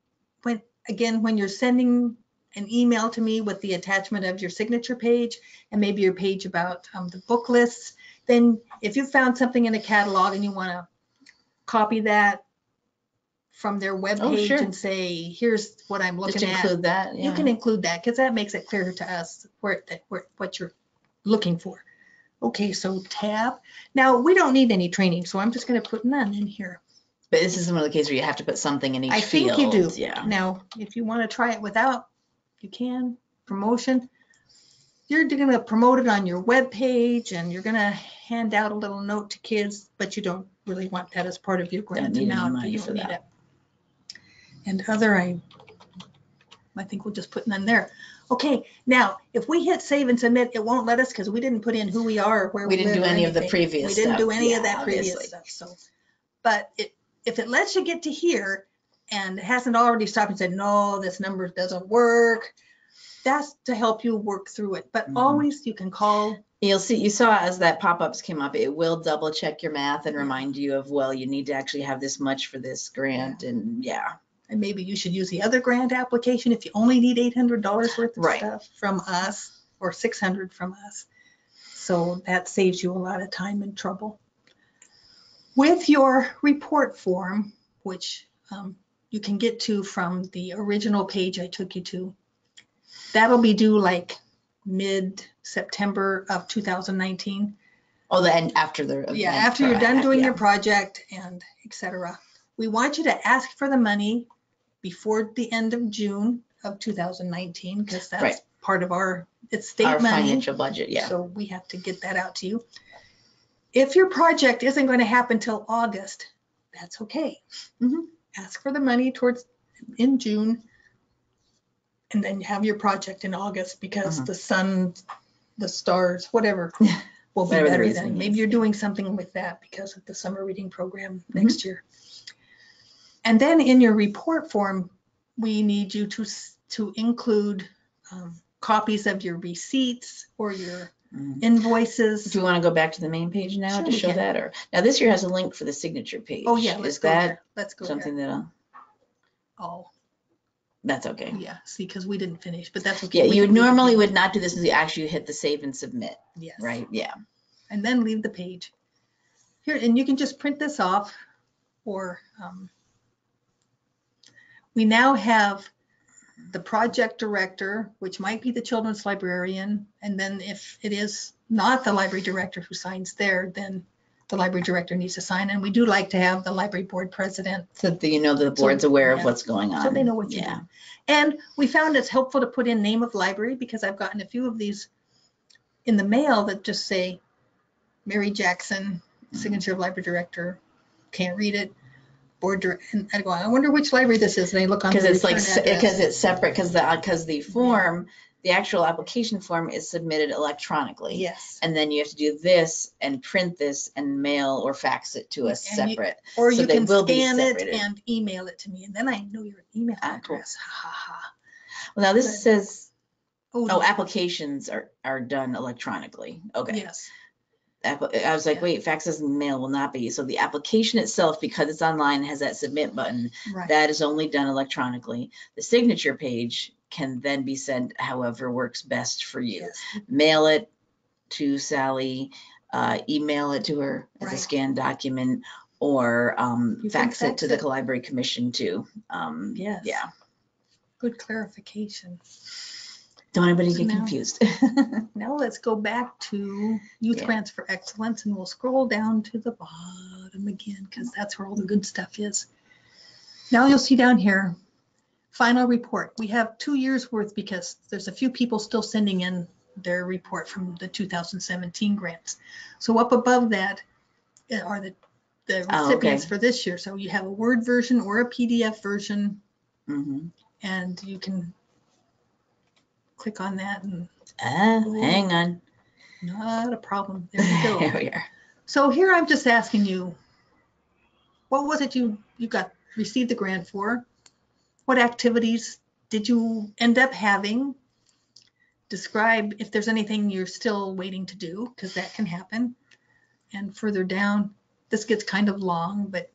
when, again, when you're sending an email to me with the attachment of your signature page and maybe your page about um, the book lists, then if you found something in a catalog and you want to copy that from their webpage oh, sure. and say, here's what I'm Just looking at. include that. You can include that because that makes it clear to us where, that- where, what you're looking for. Okay, so tab. Now, we don't need any training, so I'm just gonna put none in here. But this is one of the cases where you have to put something in each I think field. you do. Yeah. Now, if you want to try it without, you can. Promotion. you're gonna promote it on your webpage and you're gonna hand out a little note to kids, but you don't really want that as part of your grant need any amount. money You for don't need that. it. And other, I, I think we'll just put none there. Okay, now, if we hit save and submit, it won't let us because we didn't put in who we are or where We we didn't live do or any of the anything. previous We didn't do stuff. any of Yeah, that previous obviously. stuff, so. But it, if it lets you get to here and hasn't already stopped and said, no, this number doesn't work, that's to help you work through it. But Mhm. always you can call, You'll see, you saw as that pop-ups came up, it will double check your math and remind you of, well, you need to actually have this much for this grant and yeah. And maybe you should use the other grant application if you only need eight hundred dollars worth of Right. stuff from us or six hundred from us. So that saves you a lot of time and trouble. With your report form, which um, you can get to from the original page I took you to, that'll be due like mid-September of 2019. Oh, then after the. Yeah, after you're done doing yeah. your project and et cetera. We want you to ask for the money before the end of June of 2019, because Right. that's part of our, it's Our state money. financial budget, yeah. So we have to get that out to you. If your project isn't going to happen till August, that's okay. Mhm. Ask for the money towards, in June. And then have your project in August because Mhm. the sun, the stars, whatever will be Whatever the better then. Maybe you're doing something with that because of the summer reading program Mm-hmm. next year. And then in your report form, we need you to, to include um, copies of your receipts or your Mhm. invoices. Do you want to go back to the main page now Sure, to we show can. that or, now this year has a link for the signature page. Oh, yeah, let's Is go that there. Let's go there. something that'll, Oh, that's okay. yeah, see, because we didn't finish, but that's okay. Yeah, We you can leave the normally would not do this until you actually hit the save and submit, Yes. right? Yeah. And then leave the page. Here, and you can just print this off or um, we now have the project director, which might be the children's librarian. And then if it is not the library director who signs there, then the library director needs to sign. And we do like to have the library board president So that you know the board's aware of yeah. what's going on. So they know what you Yeah. do. And we found it's helpful to put in name of library because I've gotten a few of these in the mail that just say Mary Jackson, mm-hmm. signature of library director, can't read it. Board and I go, I wonder which library this is. And I look on. Because it's like, return se- address. because it's separate, because the, because the form, the actual application form is submitted electronically. Yes, And then you have to do this and print this and mail or fax it to us And you- separate. or So you can scan it and email it to me and then I know your email Ah, cool. address. Ha ha ha. Well, now this Good. says, oh, Oh, applications are, are done electronically. Okay. yes, I was like, Yeah. wait, faxes and mail will not be. So the application itself, because it's online, has that submit button. right. That is only done electronically. The signature page can then be sent however works best for you. Yes. Mail it to Sally, uh, email it to her as a scanned document, or um, can fax it fax to the it. library commission too. Um, Yes. Yeah, Good clarification. Don't anybody So get now- confused. Now let's go back to Youth Yeah. Grants for Excellence and we'll scroll down to the bottom again because that's where all the good stuff is. Now you'll see down here, final report. We have two years worth because there's a few people still sending in their report from the 2017 grants. So up above that uh, are the, the Oh, okay. recipients for this year. So you have a Word version or a PDF version Mhm. and you can click on that and Ah, hang on. not a problem. There you go. There we are. So here I'm just asking you, what was it you, you got, received the grant for? What activities did you end up having? Describe if there's anything you're still waiting to do, because that can happen. And further down, this gets kind of long, but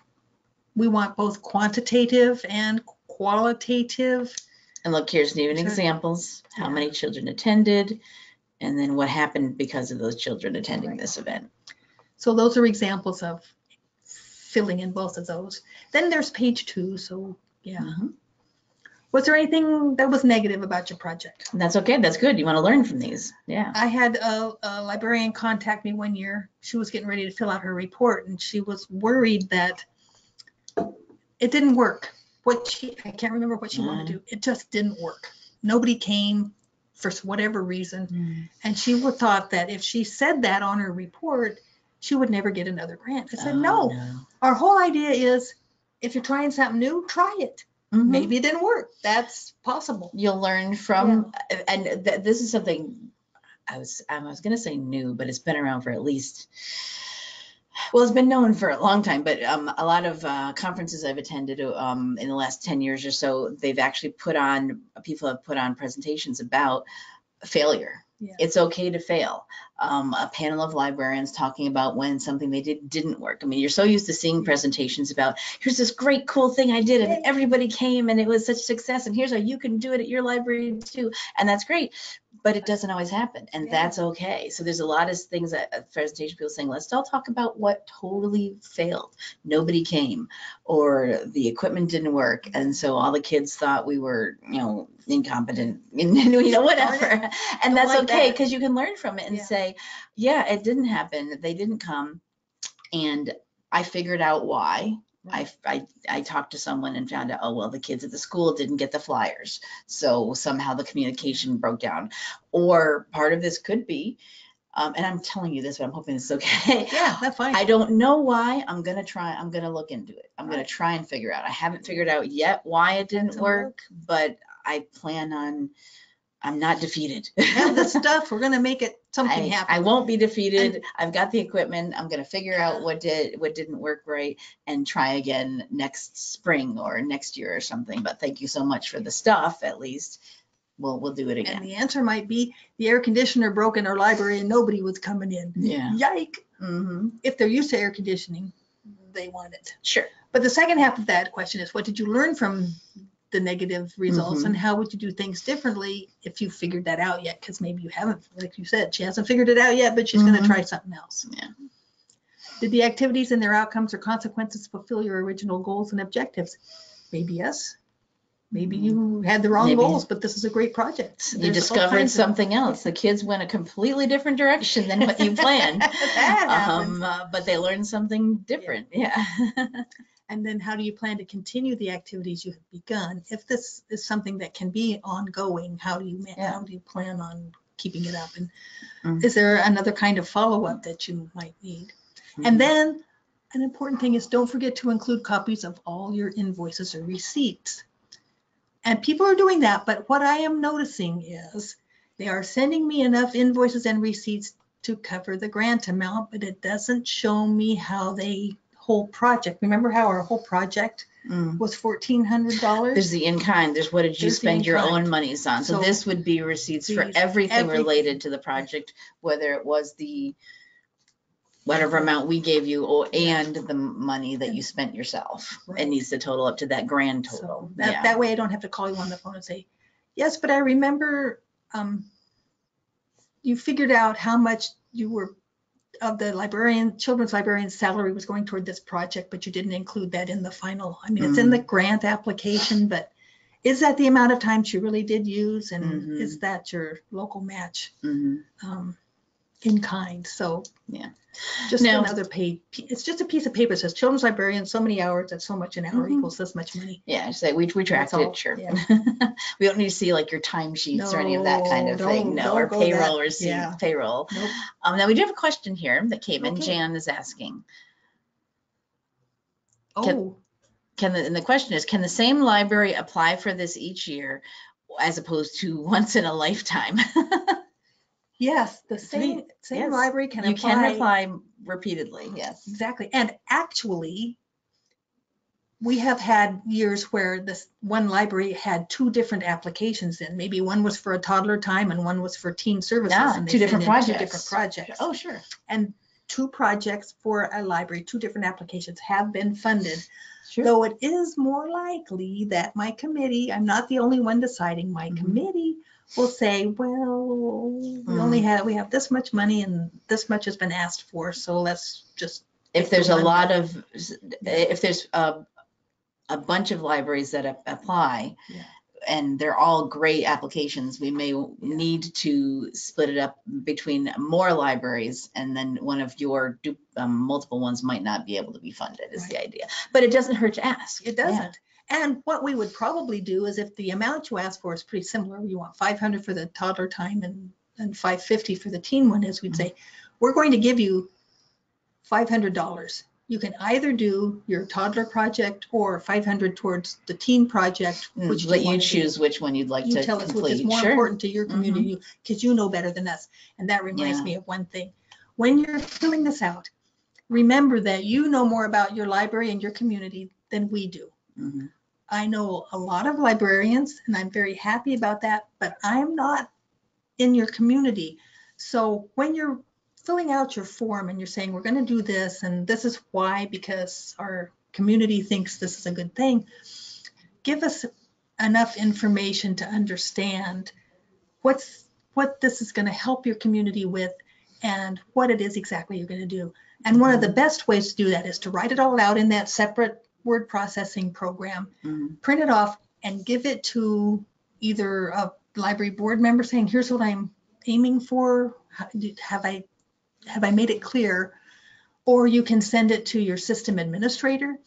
we want both quantitative and qualitative. And look, here's even Sure. examples, how Yeah. many children attended, and then what happened because of those children attending Right. this event. So those are examples of filling in both of those. Then there's page two, so yeah. Mhm. Was there anything that was negative about your project? That's okay, that's good. You want to learn from these. Yeah. I had a, a librarian contact me one year. She was getting ready to fill out her report and she was worried that it didn't work. What she, I can't remember what she wanted to do. It just didn't work. Nobody came for whatever reason. And she would thought that if she said that on her report, she would never get another grant. I said, Oh, no, our whole idea is if you're trying something new, try it. Mhm. Maybe it didn't work. That's possible. You'll learn from, and th- this is something I was, I was gonna say new, but it's been around for at least, well, it's been known for a long time, but um, a lot of uh, conferences I've attended um, in the last 10 years or so, they've actually put on, people have put on presentations about failure. Yeah. It's okay to fail. Um, a panel of librarians talking about when something they did didn't work. I mean, you're so used to seeing presentations about here's this great cool thing I did and everybody came and it was such success and here's how you can do it at your library too. And that's great, but it doesn't always happen and Yeah. that's okay. So there's a lot of things that uh, presentation people saying, let's all talk about what totally failed. Nobody came or the equipment didn't work. And so all the kids thought we were, you know, incompetent, and, you know, whatever. And Don't that's like okay that. because you can learn from it and Yeah. say, yeah, it didn't happen. They didn't come. And I figured out why. I, I, I talked to someone and found out, oh, well, the kids at the school didn't get the flyers. So somehow the communication broke down. Or part of this could be, um, and I'm telling you this, but I'm hoping it's okay. Yeah, that's fine. I don't know why. I'm gonna try. I'm gonna look into it. I'm gonna try and figure out. I haven't figured out yet why it didn't work, but I plan on. I'm not defeated. Have the stuff. We're gonna make it something I, happen. I won't be defeated. I've got the equipment. I'm gonna figure out what did what didn't work right and try again next spring or next year or something. But thank you so much for the stuff. At least we'll we'll do it again. And the answer might be the air conditioner broke in our library and nobody was coming in. Yeah. Yike. hmm If they're used to air conditioning, they want it. Sure. But the second half of that question is what did you learn from the negative results Mm-hmm. and how would you do things differently if you figured that out yet? Because maybe you haven't, like you said, she hasn't figured it out yet, but she's going Mhm. to try something else. Yeah. Did the activities and their outcomes or consequences fulfill your original goals and objectives? Maybe yes. Maybe you had the wrong Mm-hmm. Maybe. goals, but this is a great project. You There's discovered kinds of- something else. The kids went a completely different direction than what you planned. Um, uh, but they learned something different. Yeah. And then how do you plan to continue the activities you have begun? If this is something that can be ongoing, how do you, Yeah. how do you plan on keeping it up? And Mhm. is there another kind of follow-up that you might need? Mm-hmm. And then an important thing is don't forget to include copies of all your invoices or receipts. And people are doing that, but what I am noticing is they are sending me enough invoices and receipts to cover the grant amount, but it doesn't show me how they whole project. Remember how our whole project Mm. was fourteen hundred dollars? There's the in-kind, there's what did you There's the spend your in-kind. own monies on? So So this would be receipts for these- everything everything. related to the project, whether it was the whatever amount we gave you or, and the money that you spent yourself. It Right. needs to total up to that grand So total. that, Yeah. that way I don't have to call you on the phone and say, yes, but I remember, um, you figured out how much you were of the librarian, children's librarian's salary was going toward this project, but you didn't include that in the final. I mean, it's in the grant application, but is that the amount of time she really did use? And Mhm. is that your local match Mhm. um, in kind? So. Yeah. Just Now- another page, it's just a piece of paper that says children's librarian, so many hours, that's so much an hour Mhm. equals this much money. Yeah, say we, we tracked all, it, sure. yeah. We don't need to see like your time timesheets or any of that kind of thing, no, or payroll that- receipt, yeah. payroll. Nope. Um, now we do have a question here that came in. Okay. Jan is asking, Oh, can the, and the question is, can the same library apply for this each year as opposed to once in a lifetime? yes, the Sweet. same, same Yes. library can You can apply. apply repeatedly, yes. Exactly. And actually, we have had years where this one library had two different applications in. Maybe one was for a toddler time and one was for teen services. Ah, and they two different in Two projects. different projects. Oh, sure. And two projects for a library, two different applications have been funded. Sure. Though it is more likely that my committee, I'm not the only one deciding, my Mhm. committee will say, well, we only Mm. have, we have this much money and this much has been asked for, so let's just, If pick the there's a lot that- of, if there's a, a bunch of libraries that ap- apply Yeah. and they're all great applications, we may need to split it up between more libraries and then one of your um, multiple ones might not be able to be funded is the idea. But it doesn't hurt to ask. it doesn't. Yeah. And what we would probably do is if the amount you ask for is pretty similar, you want 500 for the toddler time and, and 550 for the teen one is we'd say, we're going to give you $500. You can either do your toddler project or 500 towards the teen project, which Mm, Let you do. choose which one you'd like You to tell us which is complete. more Sure. Mm-hmm. important to your community, because you know better than us. And that reminds Yeah. me of one thing. When you're filling this out, remember that you know more about your library and your community than we do. Mhm. I know a lot of librarians and I'm very happy about that, but I'm not in your community. So when you're filling out your form and you're saying, we're going to do this and this is why, because our community thinks this is a good thing, give us enough information to understand what's what this is going to help your community with and what it is exactly you're going to do. And one of the mm-hmm. best ways to do that is to write it all out in that separate word processing program Mhm. print it off and give it to either a library board member saying, here's what I'm aiming for. Have I, have I made it clear? Or you can send it to your system administrator,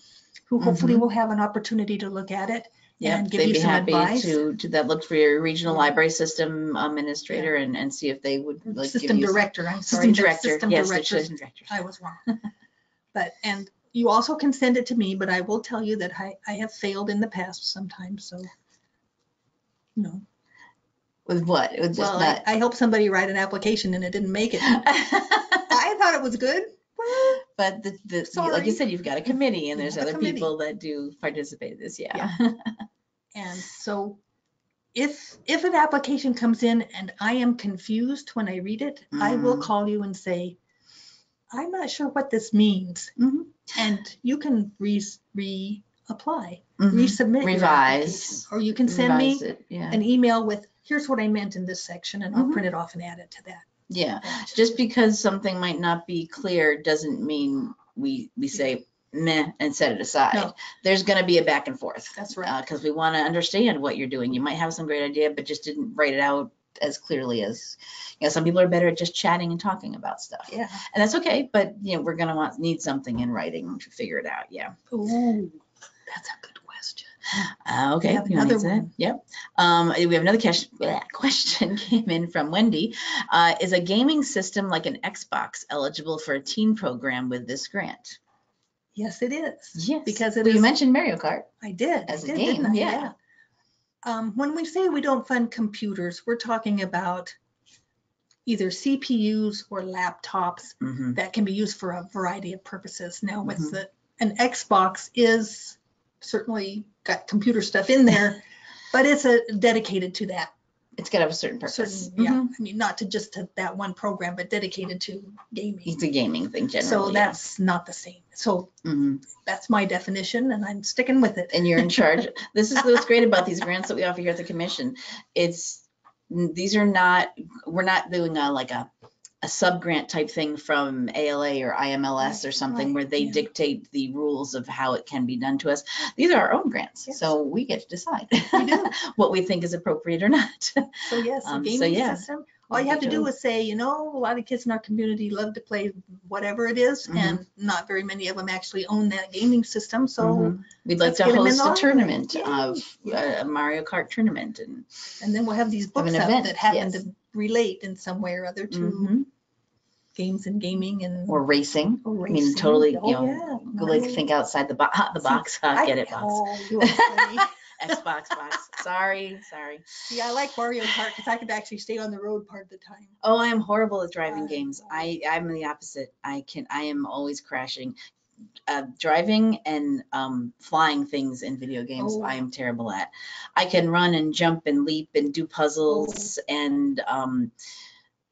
who hopefully Mhm. will have an opportunity to look at it. Yeah, and give they'd you be some happy advice. to, to that look for your regional library system administrator and, and see if they would like give System you. director, I'm sorry. System director, System yes, director. system director. I was wrong. But, and you also can send it to me, but I will tell you that I, I have failed in the past sometimes, so. No, With what? With just well, I, not. I helped somebody write an application and it didn't make it. I thought it was good. But the, the, like you said, you've got a committee and there's other committee. people that do participate in this, yeah. And so if, if an application comes in and I am confused when I read it, I will Mhm. call you and say, I'm not sure what this means. Mhm. And you can re, reapply, Mhm. resubmit. Revise. Or you can send me it, Yeah, an email with, here's what I meant in this section and I'll Mhm. print it off and add it to that. yeah. Just because something might not be clear doesn't mean we, we say meh and set it aside. No. There's gonna be a back and forth. That's right. because we want to understand what you're doing. You might have some great idea, but just didn't write it out as clearly as, you know, some people are better at just chatting and talking about stuff. Yeah. And that's okay, but you know, we're gonna want, need something in writing to figure it out, yeah. Ooh, that's a good question. Uh, okay. another one. Yep. Um, we have another question, question came in from Wendy. Uh, is a gaming system like an Xbox eligible for a teen program with this grant? Yes, it is. Yes. Because it Well, you mentioned Mario Kart. I did. As a did, didn't game, I? yeah. Um, when we say we don't fund computers, we're talking about either CPUs or laptops Mhm. that can be used for a variety of purposes. Now with Mhm. the, an Xbox is certainly got computer stuff in there, but it's a dedicated to that It's gotta have a certain purpose. certain, yeah, Mhm. I mean, not to just to that one program, but dedicated to gaming. It's a gaming thing generally. So yeah. that's not the same. So Mhm. that's my definition and I'm sticking with it. and you're in charge. This is what's great about these grants that we offer here at the commission. It's, these are not, we're not doing a, like a, a sub-grant type thing from ALA or IMLS or something right, where they yeah. dictate the rules of how it can be done to us. These are our own grants, Yes. so we get to decide We what we think is appropriate or not. So yes, a Um, so gaming yeah. system, all you have to do is say, you know, a lot of kids in our community love to play whatever it is, Mhm. and not very many of them actually own that gaming system, so, Mhm. We'd like to get 'em in host a tournament of uh, a Mario Kart tournament and. and then we'll have these Have books an out event, that happen yes. to relate in some way or other to Mhm. Games and gaming and. Or racing. or I mean, racing. totally, Oh, you know, yeah, go like think outside the box, the box, huh, I- get it, box. Oh, you are funny. Xbox box. Sorry, sorry. See, I like Mario Kart because I could actually stay on the road part of the time. Oh, I am horrible at driving games. I I'm the opposite. I can I am always crashing. Uh, driving and um, flying things in video games, Oh. I am terrible at. I can run and jump and leap and do puzzles Oh. and um,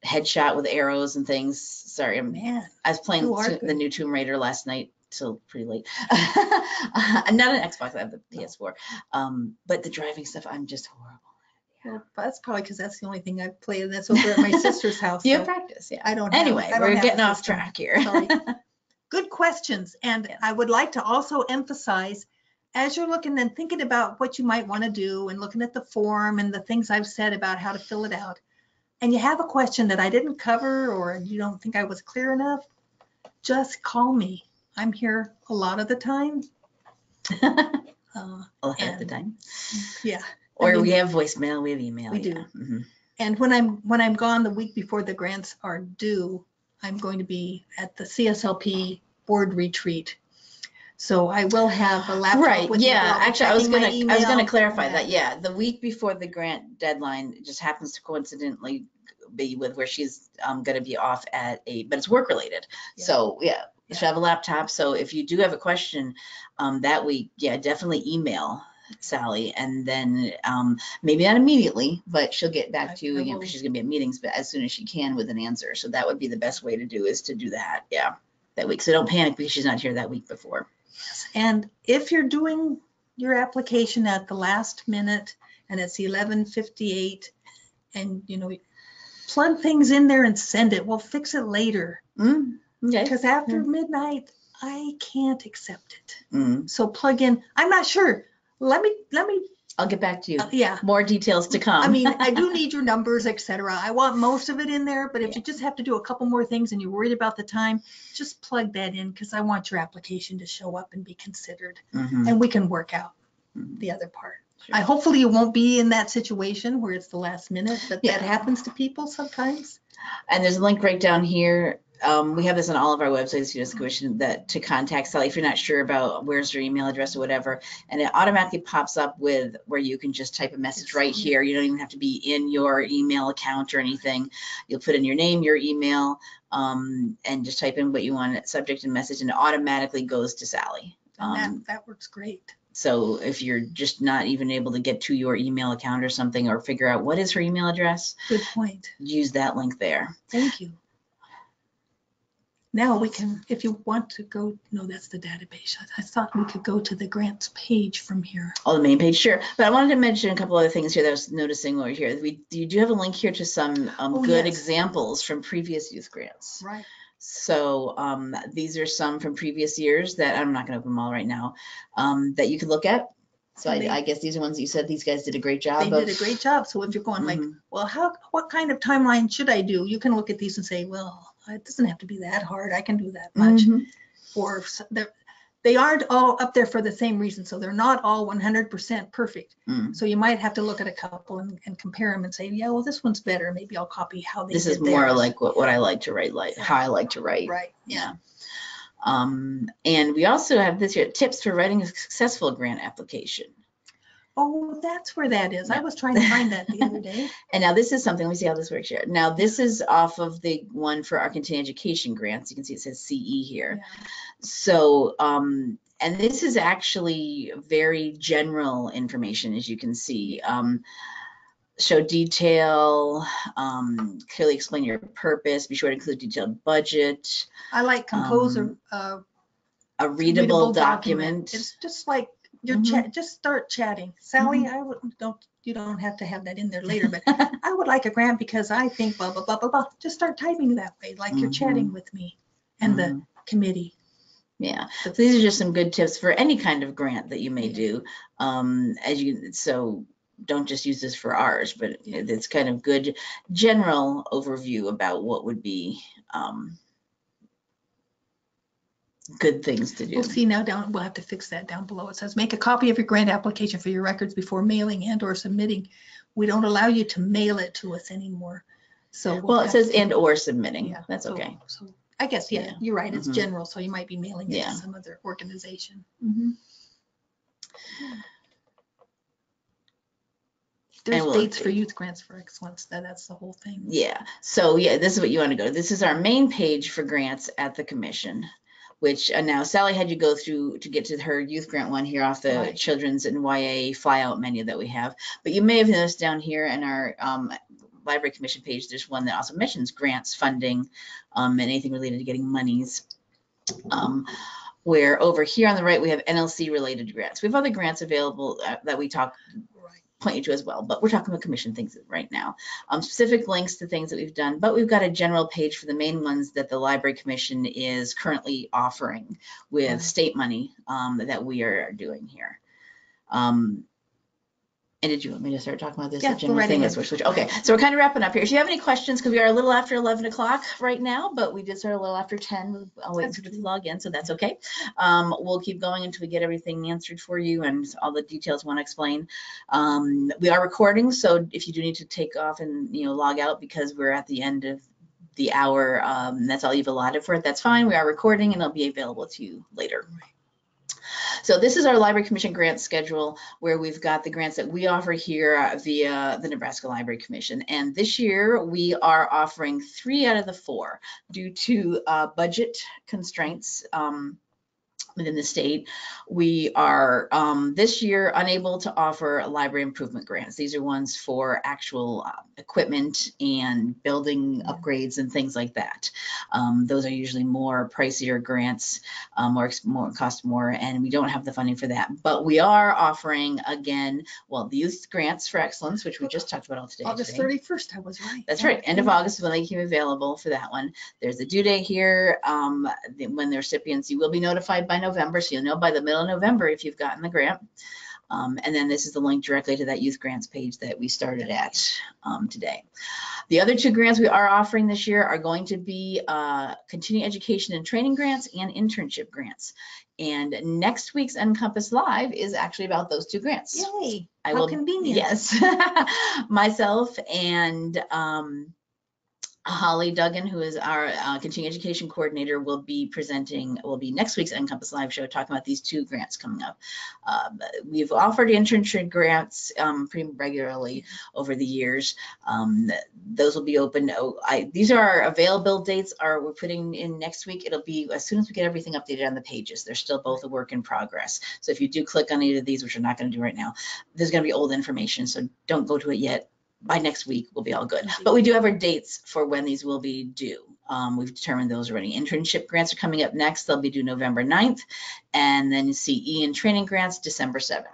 headshot with arrows and things. Sorry, I'm Man, I was playing to- the new Tomb Raider last night till pretty late. I'm not an Xbox, I have the PS4. Um, but the driving stuff, I'm just horrible. well, that's probably because that's the only thing I play, and that's over at my sister's house. You so have practice, yeah. I don't. have- Anyway, I don't we're getting off track here. Good questions. And Yes. I would like to also emphasize, as you're looking and thinking about what you might want to do and looking at the form and the things I've said about how to fill it out, and you have a question that I didn't cover or you don't think I was clear enough, just call me. I'm here a lot of the time. Uh, ahead of the time. Yeah, Or mean, we have voicemail, we have email. we do. yeah. Mhm. and when I'm, when I'm gone the week before the grants are due, I'm going to be at the CSLP board retreat. So I will have a laptop Right, with yeah, I'll actually, I was gonna, I was gonna clarify that, yeah, the week before the grant deadline it just happens to coincidentally be with where she's um gonna be off at a, but it's work related. Yeah. So, yeah, Yeah. she'll have a laptop, so if you do have a question um that week, yeah, definitely email Sally and then um maybe not immediately, but she'll get back to you, again, because she's gonna be at meetings, but as soon as she can with an answer. So that would be the best way to do is to do that, yeah, that week. So don't panic because she's not here that week before. And if you're doing your application at the last minute and it's eleven fifty-eight and, you know, plug things in there and send it, we'll fix it later. Mm, okay. Because after midnight, I can't accept it. Mm. So plug in, I'm not sure. Let me, let me, I'll get back to you. uh, yeah. More details to come. I mean, I do need your numbers, etc. I want most of it in there, but if you just have to do a couple more things and you're worried about the time, just plug that in because I want your application to show up and be considered Mhm. and we can work out Mhm. the other part. Sure. I hopefully you won't be in that situation where it's the last minute, but Yeah. that happens to people sometimes. And there's a link right down here. Um, we have this on all of our websites, US Commission, that to contact Sally if you're not sure about where's your email address or whatever. And it automatically pops up with where you can just type a message right here. You don't even have to be in your email account or anything. You'll put in your name, your email, um, and just type in what you want, subject and message, and it automatically goes to Sally. Um, that, that works great. So if you're just not even able to get to your email account or something, or figure out what is her email address, Good point. use that link there. Thank you. Now we can, if you want to go, no, that's the database. I- I thought we could go to the grants page from here. Oh, the main page, sure. But I wanted to mention a couple other things here that I was noticing over here. We, you do have a link here to some um, Oh, good yes. examples from previous youth grants. Right. So um, these are some from previous years that I'm not going to open them all right now um, that you could look at. So I, I guess these are ones you said these guys did a great job They of. did a great job. So if you're going like, Mhm. well, how, what kind of timeline should I do? You can look at these and say, well, it doesn't have to be that hard. I can do that much. Mhm. Or they aren't all up there for the same reason. So they're not all 100% perfect. Mm. So you might have to look at a couple and, and compare them and say, yeah, well, this one's better. Maybe I'll copy how they This is more theirs. like what, what I like to write, like how I like to write. Right, yeah. Yeah. Um, and we also have this here, tips for writing a successful grant application. Oh, that's where that is. I was trying to find that the other day. And now this is something, let me see how this works here. Now, this is off of the one for our continuing education grants. You can see it says CE here. Yeah. So, um, and this is actually very general information, as you can see. Um, show detail, um, clearly explain your purpose, be sure to include detailed budget, I like compose a, Um, a a readable document. It's just like you're Mhm. chat, just start chatting. Sally, Mm-hmm. I would, don't, you don't have to have that in there later, but I would like a grant because I think blah, blah, blah, blah, blah. Just start typing that way, like you're chatting with me and the Mhm. committee. Yeah, so these are just some good tips for any kind of grant that you may Yeah. do. Um, as you, so don't just use this for ours, but it's kind of good general overview about what would be, um, good things to do. We'll see now down, we'll have to fix that down below. It says, make a copy of your grant application for your records before mailing and or submitting. We don't allow you to mail it to us anymore. So. we'll Well, it have says to- and or submitting. Yeah, That's so- okay. So I guess, yeah, Yeah. you're right. It's Mhm. general, so you might be mailing it Yeah. to some other organization. Mhm. There's we'll dates for update. youth grants for excellence. That, that's the whole thing. Yeah, so yeah, this is what you want to go. This is our main page for grants at the commission. Which uh, now Sally had you go through to get to her youth grant one here off the Right. children's and YA flyout menu that we have. But you may have noticed down here in our um, library commission page, there's one that also mentions grants funding um, and anything related to getting monies. Um, where over here on the right, we have NLC related grants. We have other grants available uh, that we talk. Point you to as well, but we're talking about commission things right now. Um, specific links to things that we've done, but we've got a general page for the main ones that the library commission is currently offering with state money um, that we are doing here. Um, And did you want me to start talking about this? Yeah, go general thing we're switching? Okay, so we're kind of wrapping up here. If you have any questions, because we are a little after 11 o'clock right now, but we did start a little after 10. I'll wait until you log in, so that's okay. Um, we'll keep going until we get everything answered for you and all the details want to explain. Um, we are recording, so if you do need to take off and, you know, log out because we're at the end of the hour, um, that's all you've allotted for it, that's fine. We are recording and it'll be available to you later. So this is our Library Commission grant schedule where we've got the grants that we offer here via the Nebraska Library Commission. And this year we are offering three out of the four due to uh, budget constraints. um, Within the state, we are um, this year unable to offer library improvement grants. These are ones for actual uh, equipment and building upgrades and things like that. Um, those are usually more pricier grants, uh, more, cost more, and we don't have the funding for that. But we are offering again, well, the youth grants for excellence, which we just talked about all today. August today. thirty-first, I was right. That's right. End of August is when they became available for that one. There's a due date here. Um, when the recipients, you will be notified by November, so you'll know by the middle of November if you've gotten the grant. Um, and then this is the link directly to that youth grants page that we started at um, today. The other two grants we are offering this year are going to be uh, continuing education and training grants and internship grants. And next week's NCompass Live is actually about those two grants. Yay, I how will- convenient. Yes. Myself and um, Holly Duggan, who is our uh, continuing education coordinator, will be presenting, will be next week's NCompass Live show, talking about these two grants coming up. Um, We've offered internship grants um, pretty regularly over the years. Um, Those will be open. Oh, I, these are our available dates are, we're putting in next week. It'll be as soon as we get everything updated on the pages. They're still both a work in progress. So if you do click on either of these, which we're not going to do right now, there's going to be old information, so don't go to it yet. By next week, we'll be all good. But we do have our dates for when these will be due. Um, we've determined those are already. Internship grants are coming up next. They'll be due November 9th. And then CE and training grants, December 7th.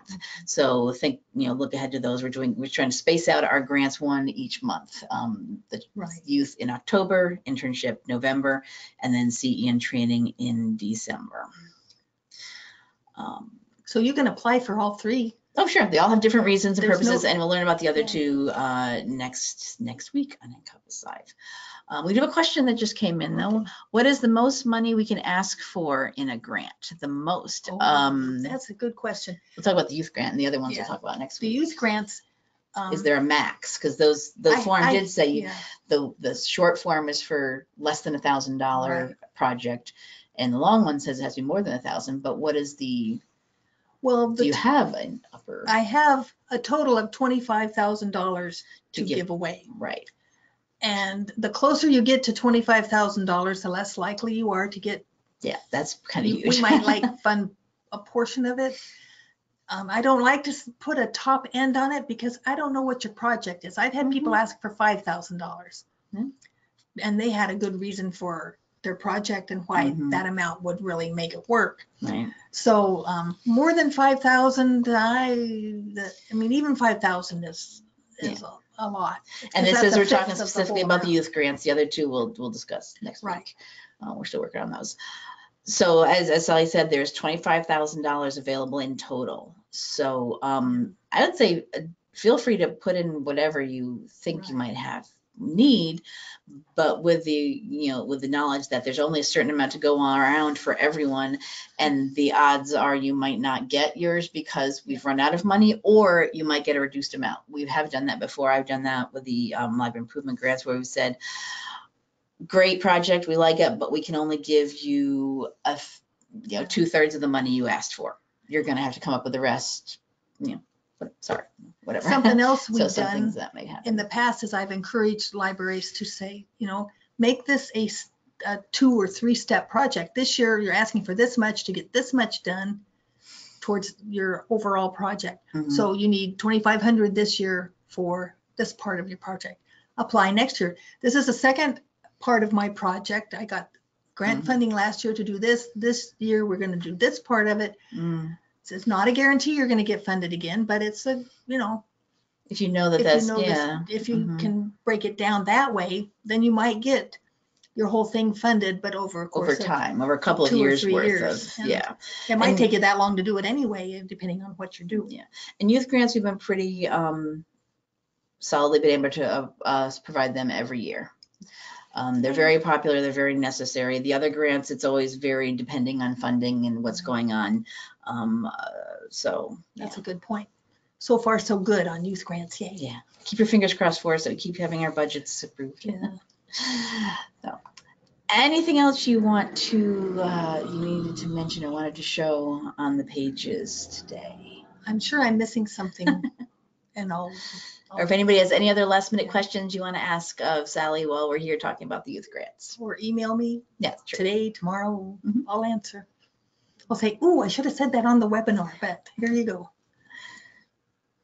So think, you know, look ahead to those. We're doing, we're trying to space out our grants one each month. Um, the Right. youth in October, internship November, and then CE and training in December. Um, So you can apply for all three. Oh, sure. They all have different reasons and There's no- purposes, and we'll learn about the other two uh, next next week on NCompass Live. Um, we do have a question that just came in though. What is the most money we can ask for in a grant? The most. Oh, Um, That's a good question. we'll talk about the youth grant, and the other ones Yeah. we'll talk about next week. The youth grants. Is um, there a max? Because those the I- form I- did say yeah. the the short form is for less than a thousand dollar project, and the long one says it has to be more than a thousand. But what is the? Well, Do the you have an upper? I have a total of twenty-five thousand dollars To to give. give away. right. And the closer you get to twenty-five thousand dollars, the less likely you are to get, Yeah, that's kind of we huge. we might like fund a portion of it. Um, I don't like to s- put a top end on it because I don't know what your project is. I've had people ask for five thousand dollars. Mhm. And they had a good reason for their project and why Mhm. that amount would really make it work. right. So um, more than five thousand, I, the- I mean, even five thousand is, is a, a lot. And this is, we're talking of the specifically about the youth grants. The other two we'll, we'll discuss next Right. week. Uh, we're still working on those. So as, as Sally said, there's twenty-five thousand dollars available in total. So, um, I would say, uh, feel free to put in whatever you think you might have need. But with the, you know, with the knowledge that there's only a certain amount to go around for everyone. And the odds are you might not get yours because we've run out of money, or you might get a reduced amount. We have done that before. I've done that with the um, library improvement grants where we said, great project, we like it, but we can only give you a you know, two thirds of the money you asked for. You're gonna have to come up with the rest, you know, sorry, whatever. Something else we've some things done that may happen. in the past is I've encouraged libraries to say, you know, make this a two or three step project. This year, you're asking for this much to get this much done towards your overall project. Mhm. So you need twenty-five hundred this year for this part of your project. Apply next year. This is the second part of my project. I got grant Mhm. funding last year to do this. This year, we're gonna do this part of it. Mm. So It's not a guarantee you're gonna get funded again, but it's a, you know, If you know that if that's, you know this, yeah. if you mhm. can break it down that way, then you might get, your whole thing funded, but over a over course of, time, over a couple of years worth years, of, and- yeah. it might and- take you that long to do it anyway, depending on what you're doing. Yeah, and youth grants, we've been pretty um, solidly been able to uh, uh, provide them every year. Um, They're very popular, they're very necessary. The other grants, it's always very depending on funding and what's going on. Um, uh, So, yeah, That's a good point. So far, so good on youth grants, yay. yeah, keep your fingers crossed for us, so we keep having our budgets approved. Yeah. So, anything else you want to, uh, you needed to mention or wanted to show on the pages today? I'm sure I'm missing something and I'll. Or if anybody has any other last minute questions you want to ask of Sally while we're here talking about the youth grants. Or email me Yeah, true. today, tomorrow, Mhm. I'll answer. I'll say, ooh, I should have said that on the webinar, but here you go.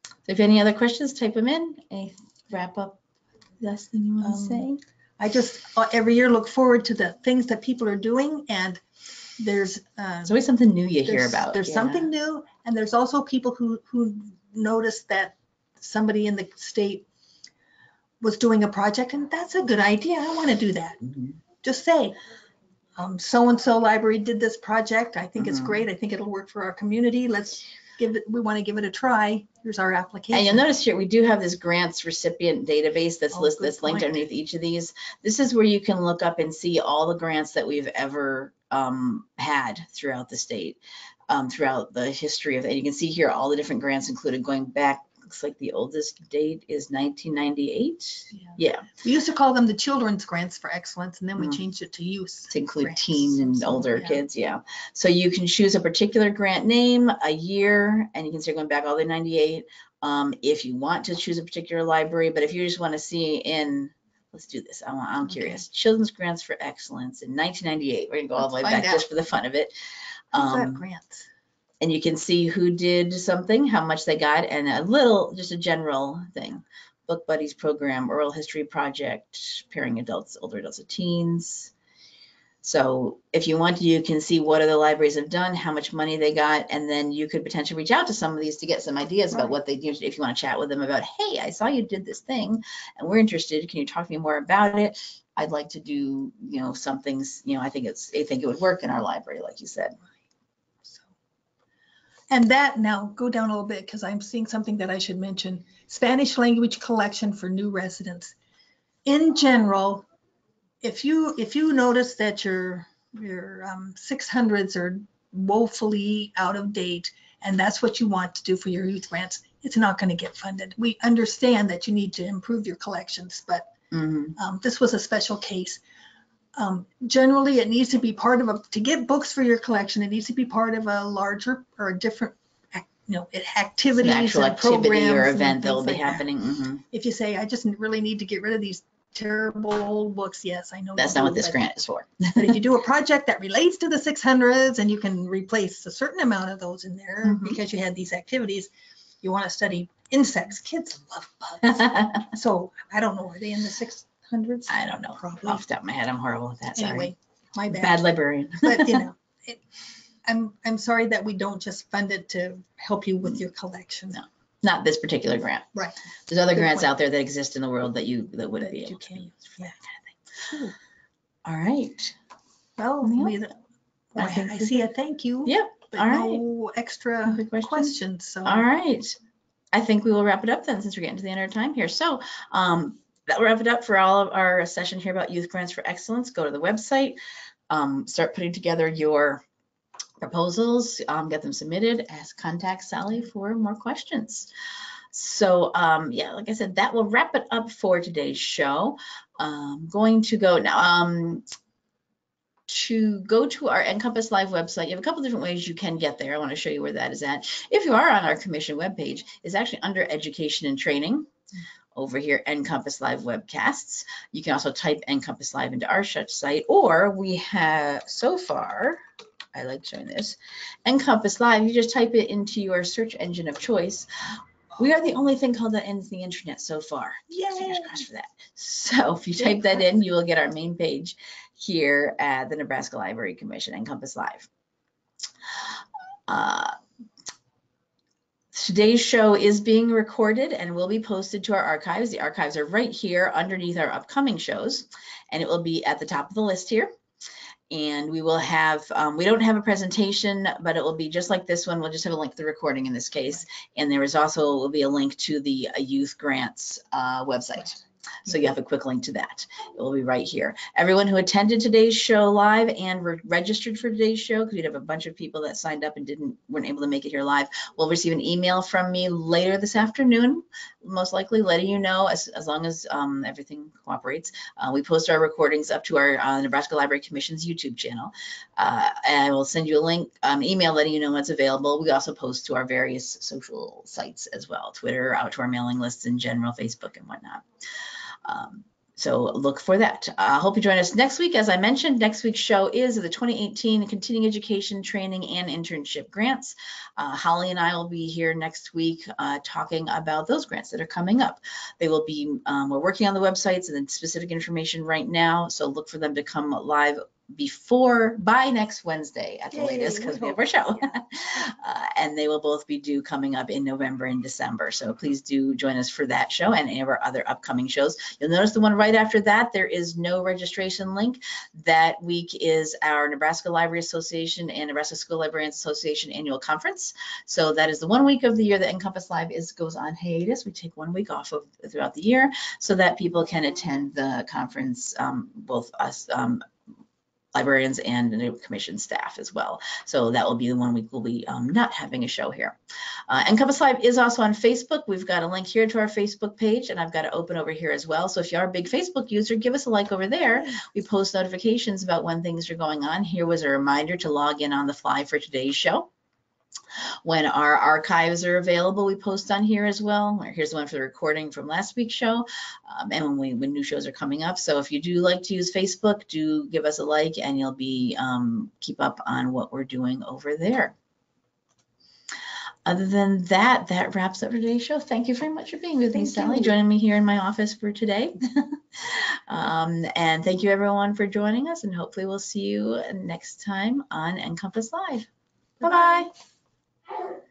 So If you have any other questions, type them in. Any wrap up, last thing you want Um, to say? I just, uh, every year look forward to the things that people are doing and there's, uh, There's always something new you hear there's- about. There's yeah. something new and there's also people who, who notice that somebody in the state was doing a project and that's a good idea. I want to do that. Mhm. Just say, um, so-and-so library did this project. I think it's Mhm. great. I think it'll work for our community. Let's give it, we want to give it a try. Here's our application. And you'll notice here, we do have this grants recipient database that's Oh, listed, good that's linked point. underneath each of these. This is where you can look up and see all the grants that we've ever um, had throughout the state, um, throughout the history of, and you can see here all the different grants included going back, looks like the oldest date is 1998. Yeah. Yeah, We used to call them the children's grants for excellence and then we Mm. changed it to use. to include Grants, teen and so, older yeah. kids, yeah. So you can choose a particular grant name, a year, and you can start going back all the way to 98. Um, if you want to choose a particular library, but if you just want to see in, let's do this, I want, I'm Okay. curious. Children's Grants for Excellence in 1998. We're gonna go all the way Let's back just for the fun of it. Um, grants? And you can see who did something, how much they got, and a little, just a general thing. Book Buddies Program, Oral History Project, pairing adults, older adults and teens. So if you want, you can see what other libraries have done, how much money they got, and then you could potentially reach out to some of these to get some ideas about what they do. If you want to chat with them about, hey, I saw you did this thing and we're interested. Can you talk to me more about it? I'd like to do, you know, some things, you know, I think it's, I think it would work in our library, like you said. And that, now go down a little bit because I'm seeing something that I should mention. Spanish language collection for new residents. In general, if you, if you notice that your, your um, 600s are woefully out of date and that's what you want to do for your youth grants, it's not going to get funded. We understand that you need to improve your collections, but Mhm. um, this was a special case. Um, generally, it needs to be part of a, to get books for your collection, it needs to be part of a larger or a different, you know, it- An activities actual activity or event that will be like that. happening. mhm. If you say, I just really need to get rid of these terrible old books, yes, I know. That's not do, what this but- grant is for. But if you do a project that relates to the 600s and you can replace a certain amount of those in there Mhm. because you had these activities, you want to study insects, kids love bugs. So I don't know, are they in the 600s? don't know. Probably. Off the top of my head, I'm horrible at that. Sorry. Anyway, my bad. Bad librarian. But, you know, it- I'm, I'm sorry that we don't just fund it to help you with your collection. No. Not this particular grant. Right. There's other Good grants point. out there that exist in the world that you, that would That be you able to be can use, for yeah. that kind of thing. All right. Well, Yeah. we- I I I see a thank you. Yep. But all no extra questions? questions, so. All right. I think we will wrap it up then since we're getting to the end of our time here. So um, that will wrap it up for all of our session here about Youth Grants for Excellence. Go to the website, um, start putting together your proposals, um, get them submitted, ask contact Sally for more questions. So um, yeah, like I said, that will wrap it up for today's show. Um, going to go now. Um, to go to our NCompass Live website, you have a couple different ways you can get there. I want to show you where that is at. If you are on our commission webpage, it's actually under education and training over here, NCompass Live webcasts. You can also type NCompass Live into our site, or we have so far, I like showing this, NCompass Live, you just type it into your search engine of choice. We are the only thing called that ends the internet so far. Fingers Yay. crossed for that. So if you type that in, you will get our main page here at the Nebraska Library Commission, NCompass Live. Uh, today's show is being recorded and will be posted to our archives. The archives are right here underneath our upcoming shows, and it will be at the top of the list here. And we will have, um, we don't have a presentation, but it will be just like this one. We'll just have a link to the recording in this case. And there is also, will be a link to the uh, youth grants uh, website. So you have a quick link to that. It will be right here. Everyone who attended today's show live and were registered for today's show, because we'd have a bunch of people that signed up and didn't, weren't able to make it here live, will receive an email from me later this afternoon, most likely letting you know as, as long as um, everything cooperates. Uh, we post our recordings up to our uh, Nebraska Library Commission's YouTube channel. Uh, and I will send you a link, um, email letting you know what's available. We also post to our various social sites as well, Twitter, out to our mailing lists in general, Facebook and whatnot. Um, so look for that. I uh, hope you join us next week. As I mentioned, next week's show is the 2018 Continuing Education Training and Internship Grants. Uh, Holly and I will be here next week uh, talking about those grants that are coming up. They will be, um, we're working on the websites and the specific information right now, so look for them to come live before by next Wednesday at the Yay, latest because we have our show. Yeah. uh, and they will both be due coming up in November and December. So please do join us for that show and any of our other upcoming shows. You'll notice the one right after that, there is no registration link. That week is our Nebraska Library Association and Nebraska School Librarians Association annual conference. So that is the one week of the year that NCompass Live is goes on hiatus. We take one week off of throughout the year so that people can attend the conference, um, both us, um, librarians and the commission staff as well. So that will be the one week we'll be um, not having a show here. Uh, NCompass Live is also on Facebook. We've got a link here to our Facebook page and I've got it open over here as well. So if you are a big Facebook user, give us a like over there. We post notifications about when things are going on. Here was a reminder to log in on the fly for today's show. When our archives are available, we post on here as well. Here's the one for the recording from last week's show, um, and when we when new shows are coming up. So if you do like to use Facebook, do give us a like, and you'll be um, keep up on what we're doing over there. Other than that, that wraps up today's show. Thank you very much for being with me, Sally, you. joining me here in my office for today. um, and thank you everyone for joining us, and hopefully we'll see you next time on NCompass Live. Bye bye. Thank you.